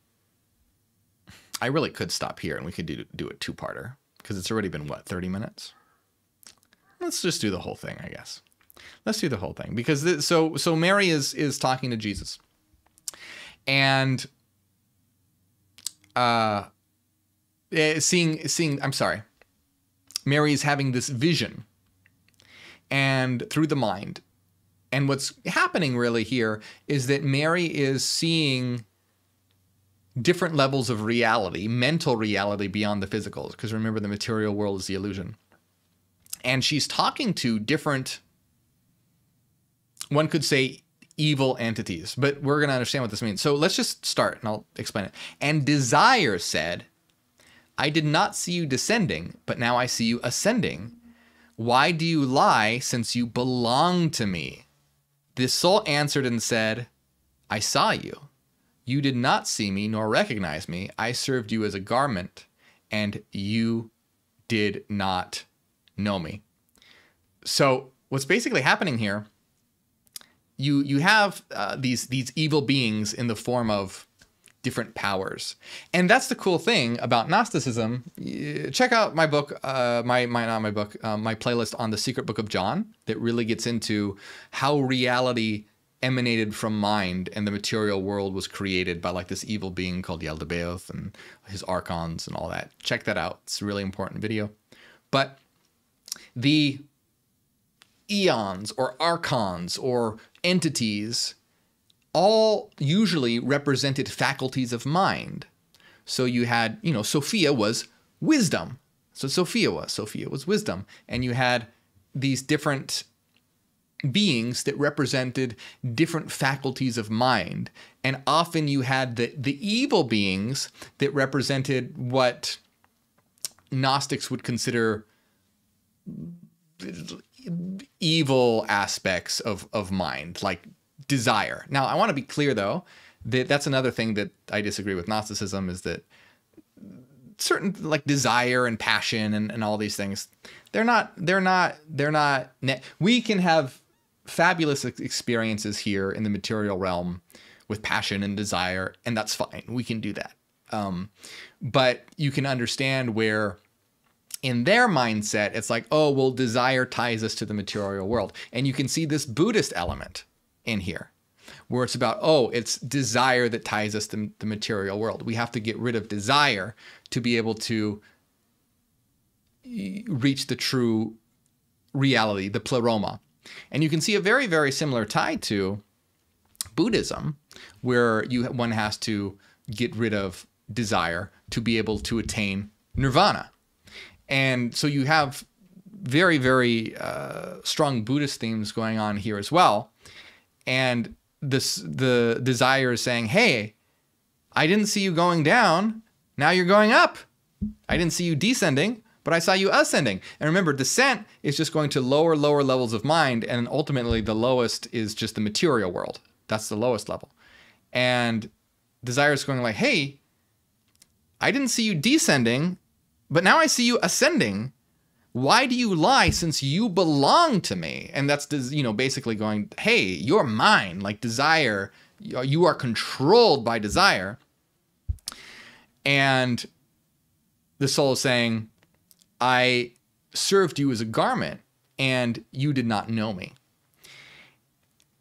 I really could stop here and we could do do a two parter because it's already been what thirty minutes. Let's just do the whole thing, I guess. Let's do the whole thing because this, so so Mary is is talking to Jesus, and uh, eh, seeing seeing I'm sorry, Mary is having this vision, and through the mind, and what's happening really here is that Mary is seeing different levels of reality, mental reality beyond the physical, because remember, the material world is the illusion. And she's talking to different, one could say, evil entities, but we're going to understand what this means. So let's just start and I'll explain it. And desire said, I did not see you descending, but now I see you ascending. Why do you lie since you belong to me? The soul answered and said, I saw you. You did not see me nor recognize me. I served you as a garment, and you did not know me. So, what's basically happening here? You you have uh, these these evil beings in the form of different powers. And that's the cool thing about Gnosticism. Check out my book, uh, my, my, not my book, uh, my playlist on the secret book of John that really gets into how reality emanated from mind and the material world was created by like this evil being called Yaldabaoth and his archons and all that. Check that out. It's a really important video. But the eons or archons or entities all usually represented faculties of mind. So you had, you know, Sophia was wisdom. So Sophia was. Sophia was wisdom. And you had these different beings that represented different faculties of mind. And often you had the, the evil beings that represented what Gnostics would consider evil aspects of, of mind, like desire. Now, I want to be clear though that that's another thing that I disagree with Gnosticism is that certain like desire and passion and, and all these things, they're not, they're not, they're not, we can have fabulous experiences here in the material realm with passion and desire, and that's fine. We can do that. Um, but you can understand where in their mindset, it's like, oh, well, desire ties us to the material world. And you can see this Buddhist element in here, where it's about, oh, it's desire that ties us to the material world. We have to get rid of desire to be able to reach the true reality, the pleroma. And you can see a very, very similar tie to Buddhism, where you one has to get rid of desire to be able to attain nirvana. And so you have very, very uh, strong Buddhist themes going on here as well. And this the desire is saying, hey, I didn't see you going down. Now you're going up. I didn't see you descending, but I saw you ascending. And remember, descent is just going to lower, lower levels of mind. And ultimately, the lowest is just the material world. That's the lowest level. And desire is going like, hey, I didn't see you descending, but now I see you ascending. Why do you lie since you belong to me? And that's, you know, basically going, hey, you're mine. Like desire, you are controlled by desire. And the soul is saying, I served you as a garment and you did not know me.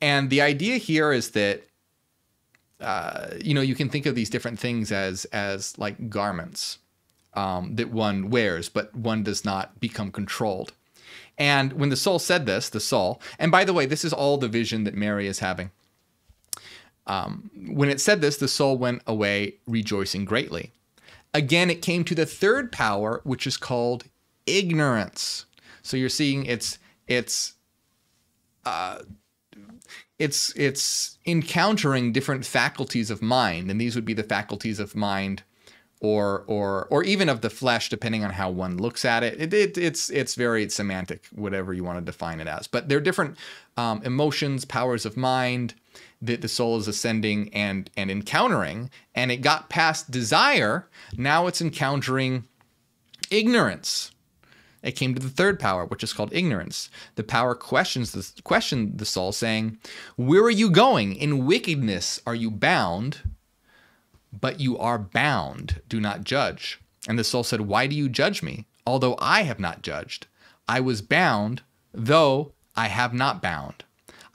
And the idea here is that uh, you know you can think of these different things as as like garments um, that one wears, but one does not become controlled. And when the soul said this, the soul, and by the way, this is all the vision that Mary is having. Um, when it said this, the soul went away rejoicing greatly. Again, it came to the third power, which is called ignorance. So you're seeing it's it's uh, it's it's encountering different faculties of mind, and these would be the faculties of mind or or or even of the flesh, depending on how one looks at it. it, it it's it's very semantic, whatever you want to define it as. But there are different um, emotions, powers of mind that the soul is ascending and and encountering, and it got past desire. Now it's encountering ignorance. It came to the third power, which is called ignorance. The power questions the questioned the soul, saying, "Where are you going? In wickedness are you bound, but you are bound. Do not judge." And the soul said, "Why do you judge me, although I have not judged? I was bound, though I have not bound.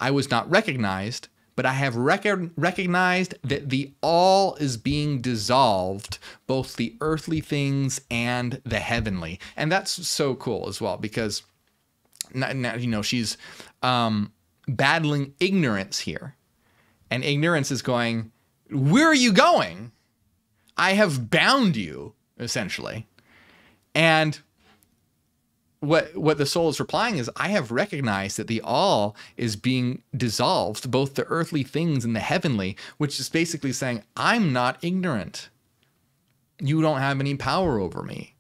I was not recognized, but I have rec- recognized that the all is being dissolved, both the earthly things and the heavenly. And that's so cool as well because, now, you know, she's um, battling ignorance here. And ignorance is going, Where are you going? I have bound you, essentially. And what what the soul is replying is i have recognized that the all is being dissolved both the earthly things and the heavenly which is basically saying i'm not ignorant you don't have any power over me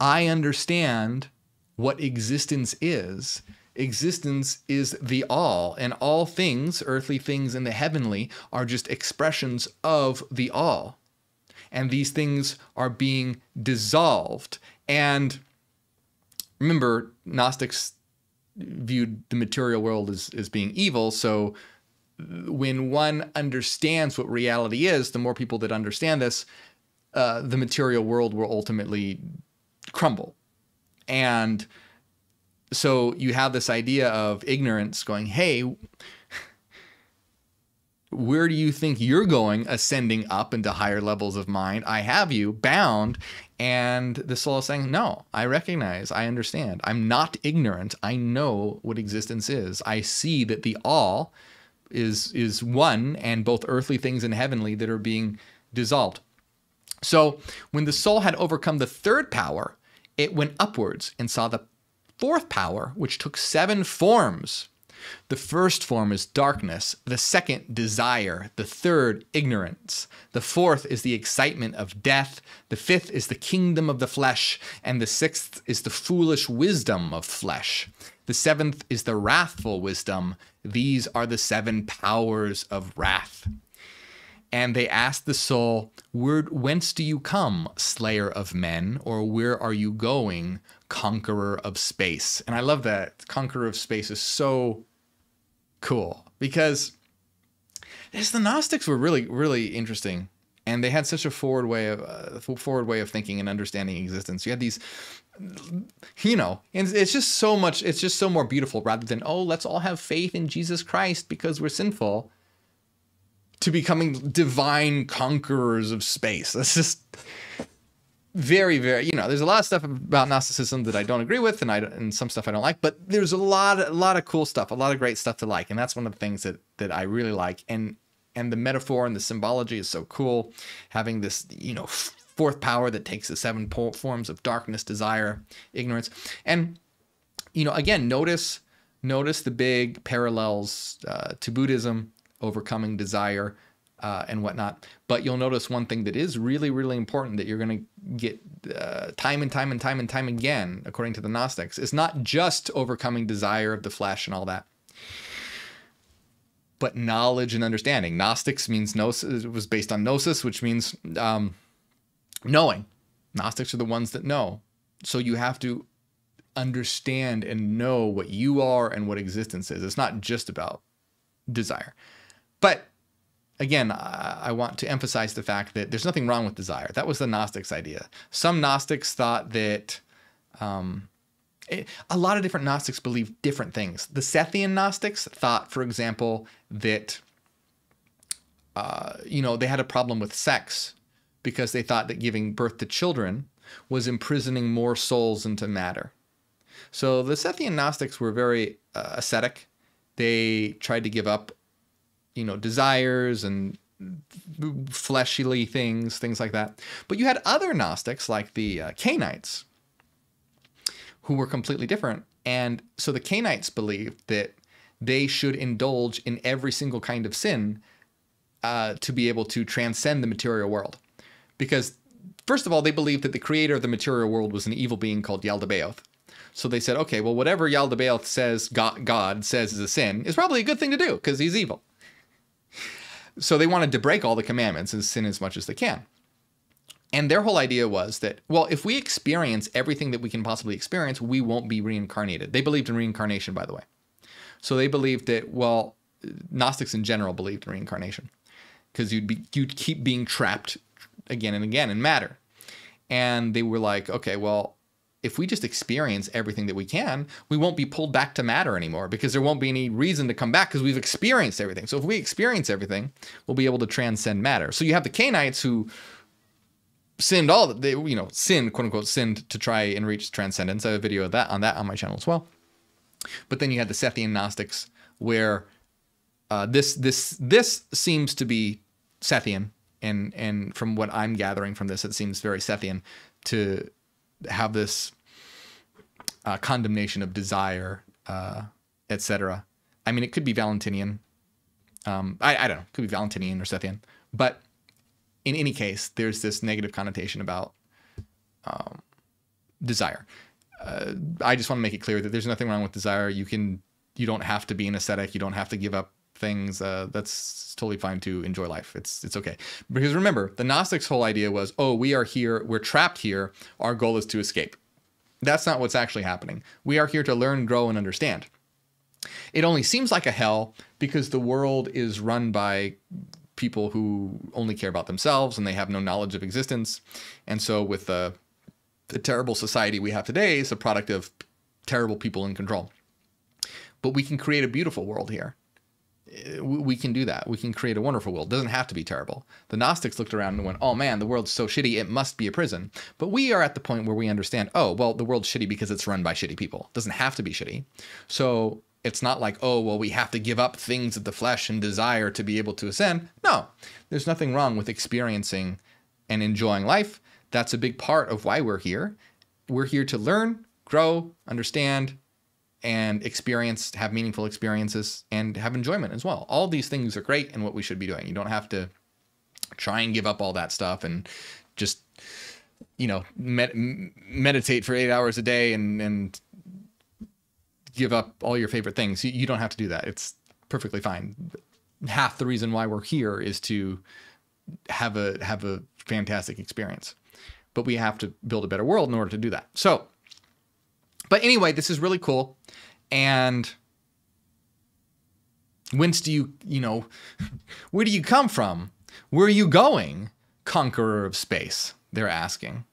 i understand what existence is existence is the all and all things earthly things and the heavenly are just expressions of the all and these things are being dissolved and remember, Gnostics viewed the material world as, as being evil. So when one understands what reality is, the more people that understand this, uh, the material world will ultimately crumble. And so you have this idea of ignorance going, hey, where do you think you're going ascending up into higher levels of mind? I have you bound. And the soul is saying, No, I recognize, I understand. I'm not ignorant. I know what existence is. I see that the all is is one and both earthly things and heavenly that are being dissolved. So when the soul had overcome the third power, it went upwards and saw the fourth power, which took seven forms. The first form is darkness, the second, desire, the third, ignorance, the fourth is the excitement of death, the fifth is the kingdom of the flesh, and the sixth is the foolish wisdom of flesh. The seventh is the wrathful wisdom. These are the seven powers of wrath. And they asked the soul, Whence do you come, slayer of men? Or where are you going, conqueror of space? And I love that. Conqueror of space is so cool because the Gnostics were really, really interesting. And they had such a forward way of uh, forward way of thinking and understanding existence. You had these, you know, and it's just so much. It's just so more beautiful rather than oh, let's all have faith in Jesus Christ because we're sinful to becoming divine conquerors of space. That's just very, very, you know, there's a lot of stuff about Gnosticism that I don't agree with, and I and some stuff I don't like. But there's a lot, a lot of cool stuff, a lot of great stuff to like, and that's one of the things that that I really like. And and the metaphor and the symbology is so cool. Having this, you know, fourth power that takes the seven forms of darkness, desire, ignorance, and you know, again, notice notice the big parallels uh, to Buddhism overcoming desire uh, and whatnot. But you'll notice one thing that is really, really important that you're going to get uh, time and time and time and time again, according to the Gnostics, is not just overcoming desire of the flesh and all that, but knowledge and understanding. Gnostics means gnosis it was based on gnosis, which means um, knowing. Gnostics are the ones that know. So you have to understand and know what you are and what existence is. It's not just about desire. But again, I want to emphasize the fact that there's nothing wrong with desire. That was the Gnostics' idea. Some Gnostics thought that um, it, a lot of different Gnostics believed different things. The Sethian Gnostics thought, for example, that uh, you know they had a problem with sex because they thought that giving birth to children was imprisoning more souls into matter. So the Sethian Gnostics were very uh, ascetic. They tried to give up you know, desires and fleshly things, things like that. But you had other Gnostics like the uh, Cainites who were completely different. And so the Cainites believed that they should indulge in every single kind of sin uh, to be able to transcend the material world. Because, first of all, they believed that the creator of the material world was an evil being called Yaldabaoth. So they said, okay, well, whatever Yaldabaoth says God, God says is a sin is probably a good thing to do because he's evil. So they wanted to break all the commandments and sin as much as they can. And their whole idea was that, well, if we experience everything that we can possibly experience, we won't be reincarnated. They believed in reincarnation, by the way. So they believed that, well, Gnostics in general believed in reincarnation because you'd be you'd keep being trapped again and again in matter. And they were like, okay, well, if we just experience everything that we can, we won't be pulled back to matter anymore because there won't be any reason to come back because we've experienced everything. So if we experience everything, we'll be able to transcend matter. So you have the Cainites who sinned all that they you know sinned quote unquote sinned to try and reach transcendence. I have a video of that on that on my channel as well. But then you had the Sethian Gnostics where uh, this this this seems to be Sethian and and from what I'm gathering from this, it seems very Sethian to have this uh, condemnation of desire, uh, etc. I mean, it could be Valentinian. Um, I, I don't know. It could be Valentinian or Sethian. But in any case, there's this negative connotation about um, desire. Uh, I just want to make it clear that there's nothing wrong with desire. You can, you don't have to be an ascetic. You don't have to give up things. Uh, that's totally fine to enjoy life. It's it's okay. Because remember, the Gnostics' whole idea was, oh, we are here, we're trapped here. Our goal is to escape. That's not what's actually happening. We are here to learn, grow, and understand. It only seems like a hell because the world is run by people who only care about themselves and they have no knowledge of existence. And so, with the, the terrible society we have today, is a product of terrible people in control. But we can create a beautiful world here we can do that. We can create a wonderful world. It doesn't have to be terrible. The Gnostics looked around and went, oh man, the world's so shitty, it must be a prison. But we are at the point where we understand, oh, well, the world's shitty because it's run by shitty people. It doesn't have to be shitty. So It's not like, oh, well, we have to give up things of the flesh and desire to be able to ascend. No, there's nothing wrong with experiencing and enjoying life. That's a big part of why we're here. We're here to learn, grow, understand, and experience, have meaningful experiences, and have enjoyment as well. All these things are great and what we should be doing. You don't have to try and give up all that stuff and just, you know, med- meditate for eight hours a day and, and give up all your favorite things. You, you don't have to do that. It's perfectly fine. Half the reason why we're here is to have a have a fantastic experience. But we have to build a better world in order to do that. So, but anyway, this is really cool. And whence do you, you know, (laughs) where do you come from? Where are you going, conqueror of space? They're asking.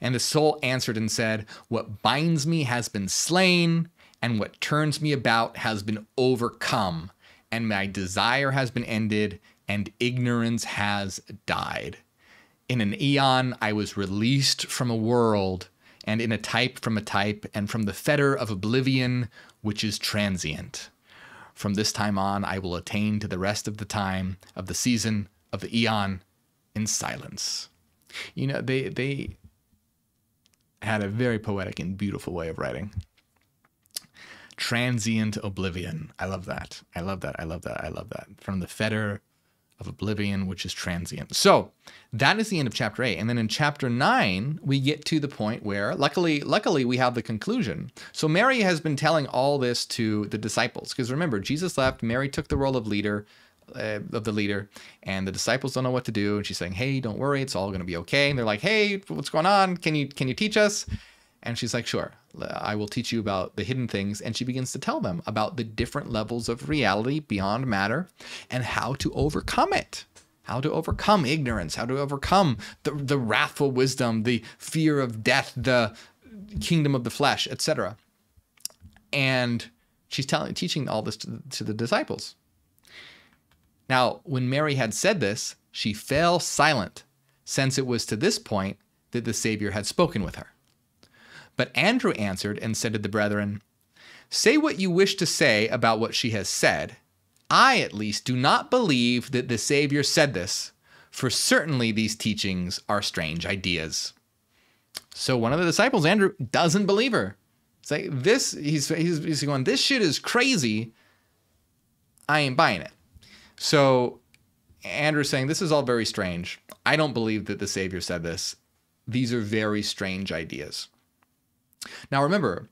And the soul answered and said, What binds me has been slain, and what turns me about has been overcome, and my desire has been ended, and ignorance has died. In an eon, I was released from a world, and in a type from a type, and from the fetter of oblivion, which is transient. From this time on, I will attain to the rest of the time, of the season, of the eon, in silence. You know, they they had a very poetic and beautiful way of writing transient oblivion. I love that. I love that. I love that. I love that. From the fetter of oblivion, which is transient. So that is the end of chapter eight. And then in chapter nine, we get to the point where luckily, luckily we have the conclusion. So Mary has been telling all this to the disciples. Because remember, Jesus left, Mary took the role of leader. Uh, of the leader and the disciples don't know what to do and she's saying hey don't worry it's all going to be okay and they're like hey what's going on can you can you teach us and she's like, Sure, I will teach you about the hidden things. And she begins to tell them about the different levels of reality beyond matter and how to overcome it. How to overcome ignorance, how to overcome the, the wrathful wisdom, the fear of death, the kingdom of the flesh, etc. And she's telling, teaching all this to, to the disciples. Now, when Mary had said this, she fell silent, since it was to this point that the Savior had spoken with her. But Andrew answered and said to the brethren, Say what you wish to say about what she has said. I, at least, do not believe that the Savior said this, for certainly these teachings are strange ideas. So one of the disciples, Andrew, doesn't believe her. It's like this, he's, he's, he's going, This shit is crazy. I ain't buying it. So Andrew's saying, This is all very strange. I don't believe that the Savior said this. These are very strange ideas. Now, remember,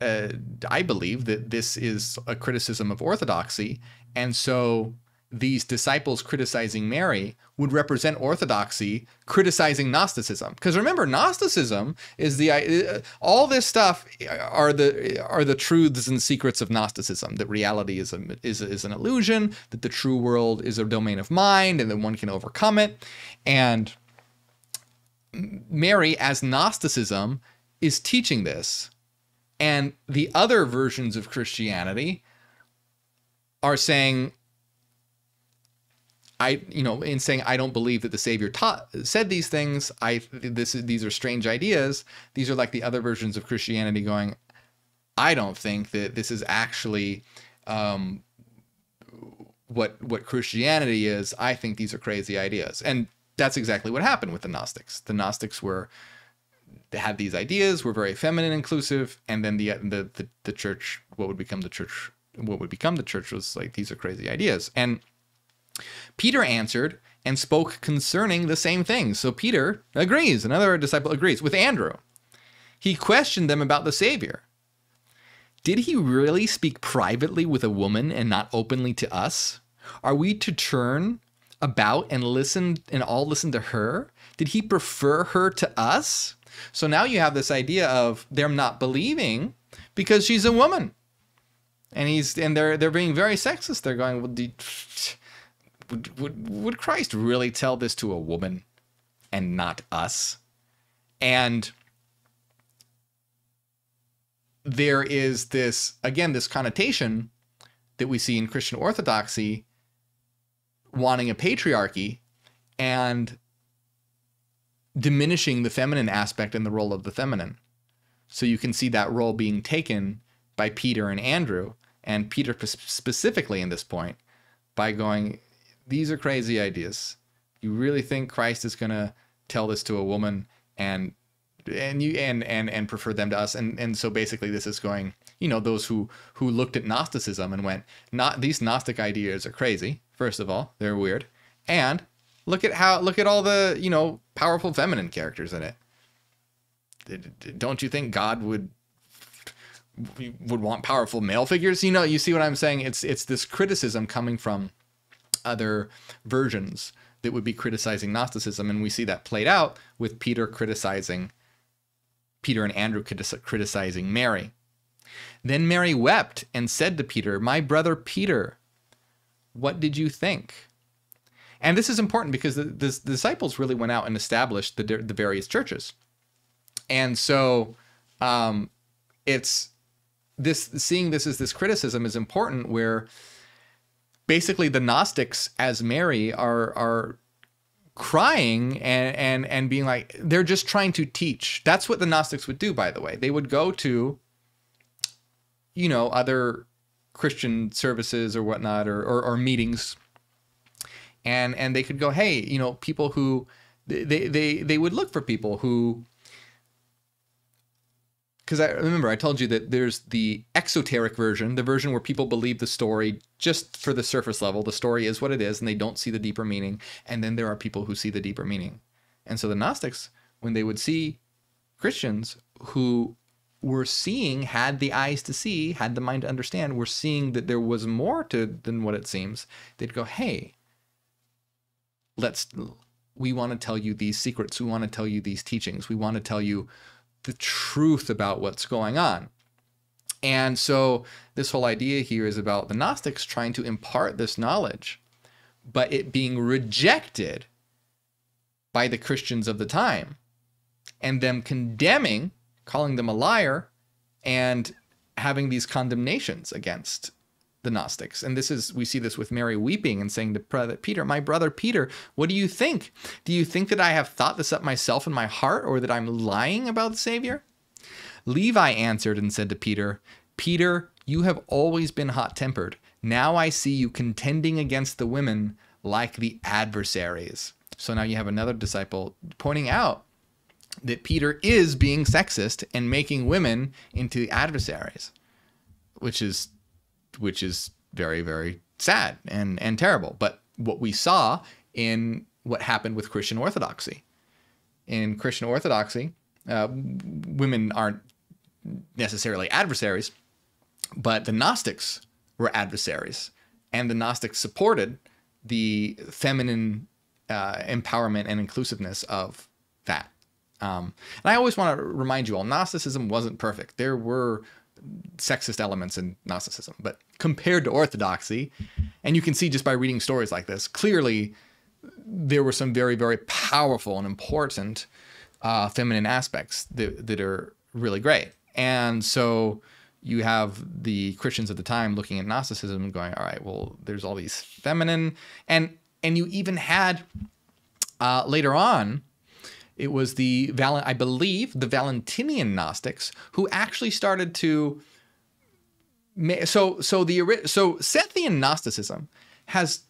uh, I believe that this is a criticism of orthodoxy. And so these disciples criticizing Mary would represent orthodoxy criticizing Gnosticism. Because remember, Gnosticism is the uh, all this stuff are the are the truths and secrets of Gnosticism. That reality is a, is is an illusion. That the true world is a domain of mind, and that one can overcome it. And Mary, as Gnosticism, is teaching this. And the other versions of Christianity are saying, I, you know, in saying I don't believe that the Savior taught said these things. I this these are strange ideas. These are like the other versions of Christianity going. I don't think that this is actually um, what what Christianity is. I think these are crazy ideas, and that's exactly what happened with the Gnostics. The Gnostics were they had these ideas, were very feminine, inclusive, and then the, the the the church, what would become the church, what would become the church was like these are crazy ideas. And Peter answered and spoke concerning the same things. So Peter agrees, another disciple agrees with Andrew. He questioned them about the Savior. Did he really speak privately with a woman and not openly to us? Are we to turn about and listen and all listen to her? Did he prefer her to us? So now you have this idea of them not believing because she's a woman. And he's and they're they're being very sexist. They're going, well, would, would would Christ really tell this to a woman and not us? And there is this again this connotation that we see in Christian orthodoxy wanting a patriarchy and diminishing the feminine aspect and the role of the feminine. So you can see that role being taken by Peter and Andrew, and Peter specifically in this point, by going, These are crazy ideas. You really think Christ is going to tell this to a woman and and you and and and prefer them to us and and so basically this is going you know those who who looked at gnosticism and went not these gnostic ideas are crazy first of all they're weird and look at how look at all the you know powerful feminine characters in it don't you think god would would want powerful male figures you know you see what i'm saying it's it's this criticism coming from other versions that would be criticizing gnosticism and we see that played out with peter criticizing Peter and Andrew criticizing Mary. Then Mary wept and said to Peter, My brother Peter, what did you think? And this is important because the, the, the disciples really went out and established the, the various churches. And so um, it's this seeing this as this criticism is important where basically the Gnostics as Mary are are crying and and and being like they're just trying to teach. That's what the Gnostics would do, by the way. They would go to you know other Christian services or whatnot or, or, or meetings, and and they could go, hey, you know, people who they they they would look for people who because I remember I told you that there's the exoteric version, the version where people believe the story just for the surface level. The story is what it is, and they don't see the deeper meaning. And then there are people who see the deeper meaning. And so the Gnostics, when they would see Christians who were seeing, had the eyes to see, had the mind to understand, were seeing that there was more to than what it seems, they'd go, hey, let's we want to tell you these secrets. We want to tell you these teachings. We want to tell you the truth about what's going on. And so this whole idea here is about the Gnostics trying to impart this knowledge, but it being rejected by the Christians of the time and them condemning, calling them a liar, and having these condemnations against the Gnostics. And this is, we see this with Mary weeping and saying to Peter, My brother Peter, what do you think? Do you think that I have thought this up myself in my heart or that I'm lying about the Savior? Levi answered and said to Peter, Peter, you have always been hot tempered. Now I see you contending against the women like the adversaries. So now you have another disciple pointing out that Peter is being sexist and making women into adversaries, which is which is very very sad and and terrible. But what we saw in what happened with Christian orthodoxy, in Christian orthodoxy, uh, women aren't necessarily adversaries, but the Gnostics were adversaries, and the Gnostics supported the feminine uh, empowerment and inclusiveness of that. Um, and I always want to remind you all, Gnosticism wasn't perfect. There were sexist elements in Gnosticism, but compared to Orthodoxy, and you can see just by reading stories like this, clearly there were some very, very powerful and important uh, feminine aspects that, that are really great. And so you have the Christians at the time looking at Gnosticism going, all right, well, there's all these feminine, and and you even had uh, later on it was the Val- I believe the Valentinian Gnostics who actually started to so so the so Sethian Gnosticism has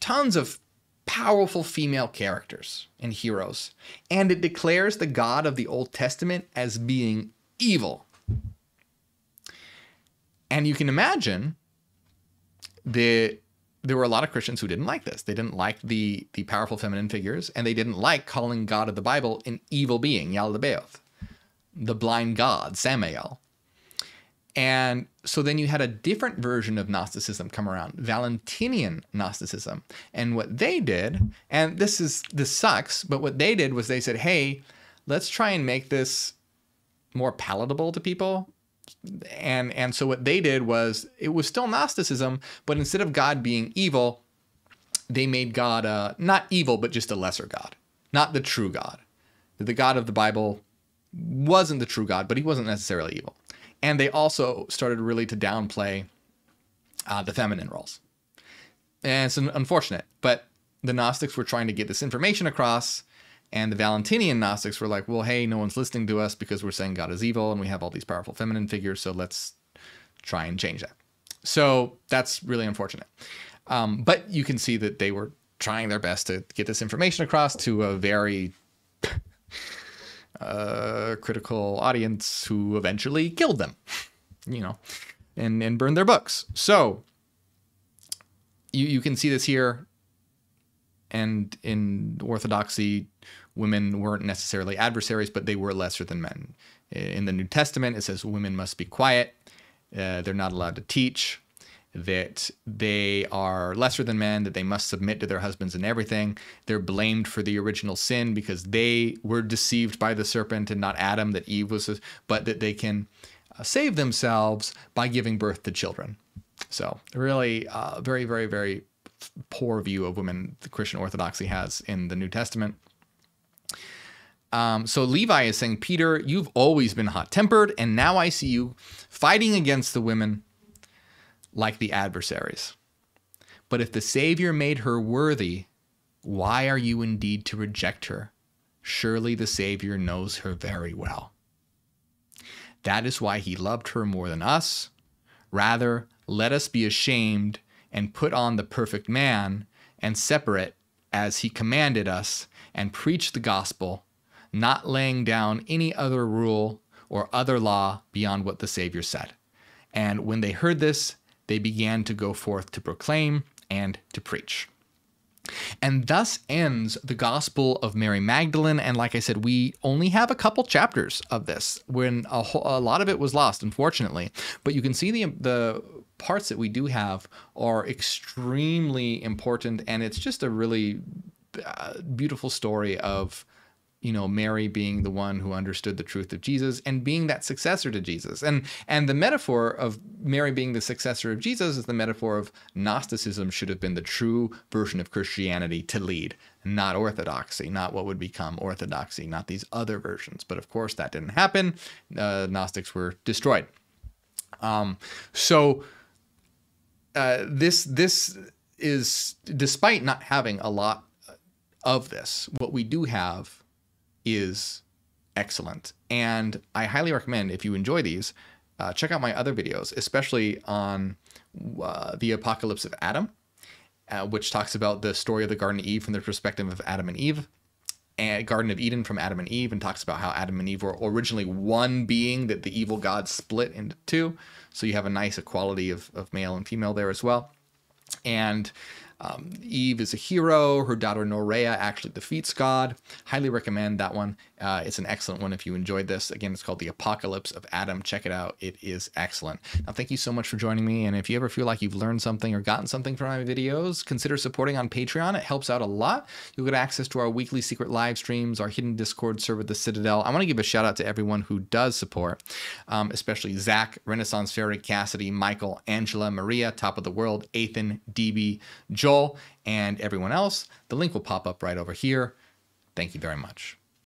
tons of powerful female characters and heroes and it declares the God of the Old Testament as being evil. And you can imagine that there were a lot of Christians who didn't like this. They didn't like the the powerful feminine figures, and they didn't like calling God of the Bible an evil being, Yaldabaoth, the blind god, Samael. And so then you had a different version of Gnosticism come around, Valentinian Gnosticism. And what they did, and this is this sucks, but what they did was they said, "Hey, let's try and make this more palatable to people and and so what they did was it was still Gnosticism, but instead of God being evil, they made God uh, not evil, but just a lesser God, not the true God. The God of the Bible wasn't the true God, but he wasn't necessarily evil. And they also started really to downplay uh, the feminine roles. And it's unfortunate, but the Gnostics were trying to get this information across and the Valentinian Gnostics were like, well, hey, no one's listening to us because we're saying God is evil and we have all these powerful feminine figures, so let's try and change that. So that's really unfortunate. Um, but you can see that they were trying their best to get this information across to a very (laughs) uh, critical audience who eventually killed them, you know, and, and burned their books. So you, you can see this here. And in Orthodoxy, women weren't necessarily adversaries, but they were lesser than men. In the New Testament, it says women must be quiet, uh, they're not allowed to teach, that they are lesser than men, that they must submit to their husbands in everything. They're blamed for the original sin because they were deceived by the serpent and not Adam, that Eve was, but that they can uh, save themselves by giving birth to children. So, really, uh, very, very, very poor view of women the Christian Orthodoxy has in the New Testament. Um, so Levi is saying, Peter, you've always been hot tempered, and now I see you fighting against the women like the adversaries. But if the Savior made her worthy, why are you indeed to reject her? Surely the Savior knows her very well. That is why he loved her more than us. Rather, let us be ashamed and put on the perfect man and separate as he commanded us and preach the gospel, not laying down any other rule or other law beyond what the Savior said. And when they heard this, they began to go forth to proclaim and to preach. And thus ends the Gospel of Mary Magdalene. And like I said, we only have a couple chapters of this when a, whole, a lot of it was lost, unfortunately. But you can see the, the parts that we do have are extremely important. And it's just a really uh, beautiful story of you know Mary being the one who understood the truth of Jesus and being that successor to Jesus. And and the metaphor of Mary being the successor of Jesus is the metaphor of Gnosticism should have been the true version of Christianity to lead, not orthodoxy, not what would become orthodoxy, not these other versions. But of course that didn't happen. Uh, Gnostics were destroyed. Um, so uh, this this is despite not having a lot of this, what we do have is excellent. And I highly recommend if you enjoy these, uh, check out my other videos, especially on uh, the apocalypse of Adam, uh, which talks about the story of the Garden of Eve from the perspective of Adam and Eve, and Garden of Eden from Adam and Eve, and talks about how Adam and Eve were originally one being that the evil God split into two. So you have a nice equality of, of male and female there as well. And um, Eve is a hero. Her daughter Norea actually defeats God. Highly recommend that one. Uh, it's an excellent one if you enjoyed this. Again, it's called The Apocalypse of Adam. Check it out. It is excellent. Now, thank you so much for joining me. And if you ever feel like you've learned something or gotten something from my videos, consider supporting on Patreon. It helps out a lot. You'll get access to our weekly secret live streams, our hidden Discord server, The Citadel. I want to give a shout out to everyone who does support, um, especially Zach, Renaissance Fairy, Cassidy, Michael, Angela, Maria, Top of the World, Ethan, DB, Joel, and everyone else. The link will pop up right over here. Thank you very much.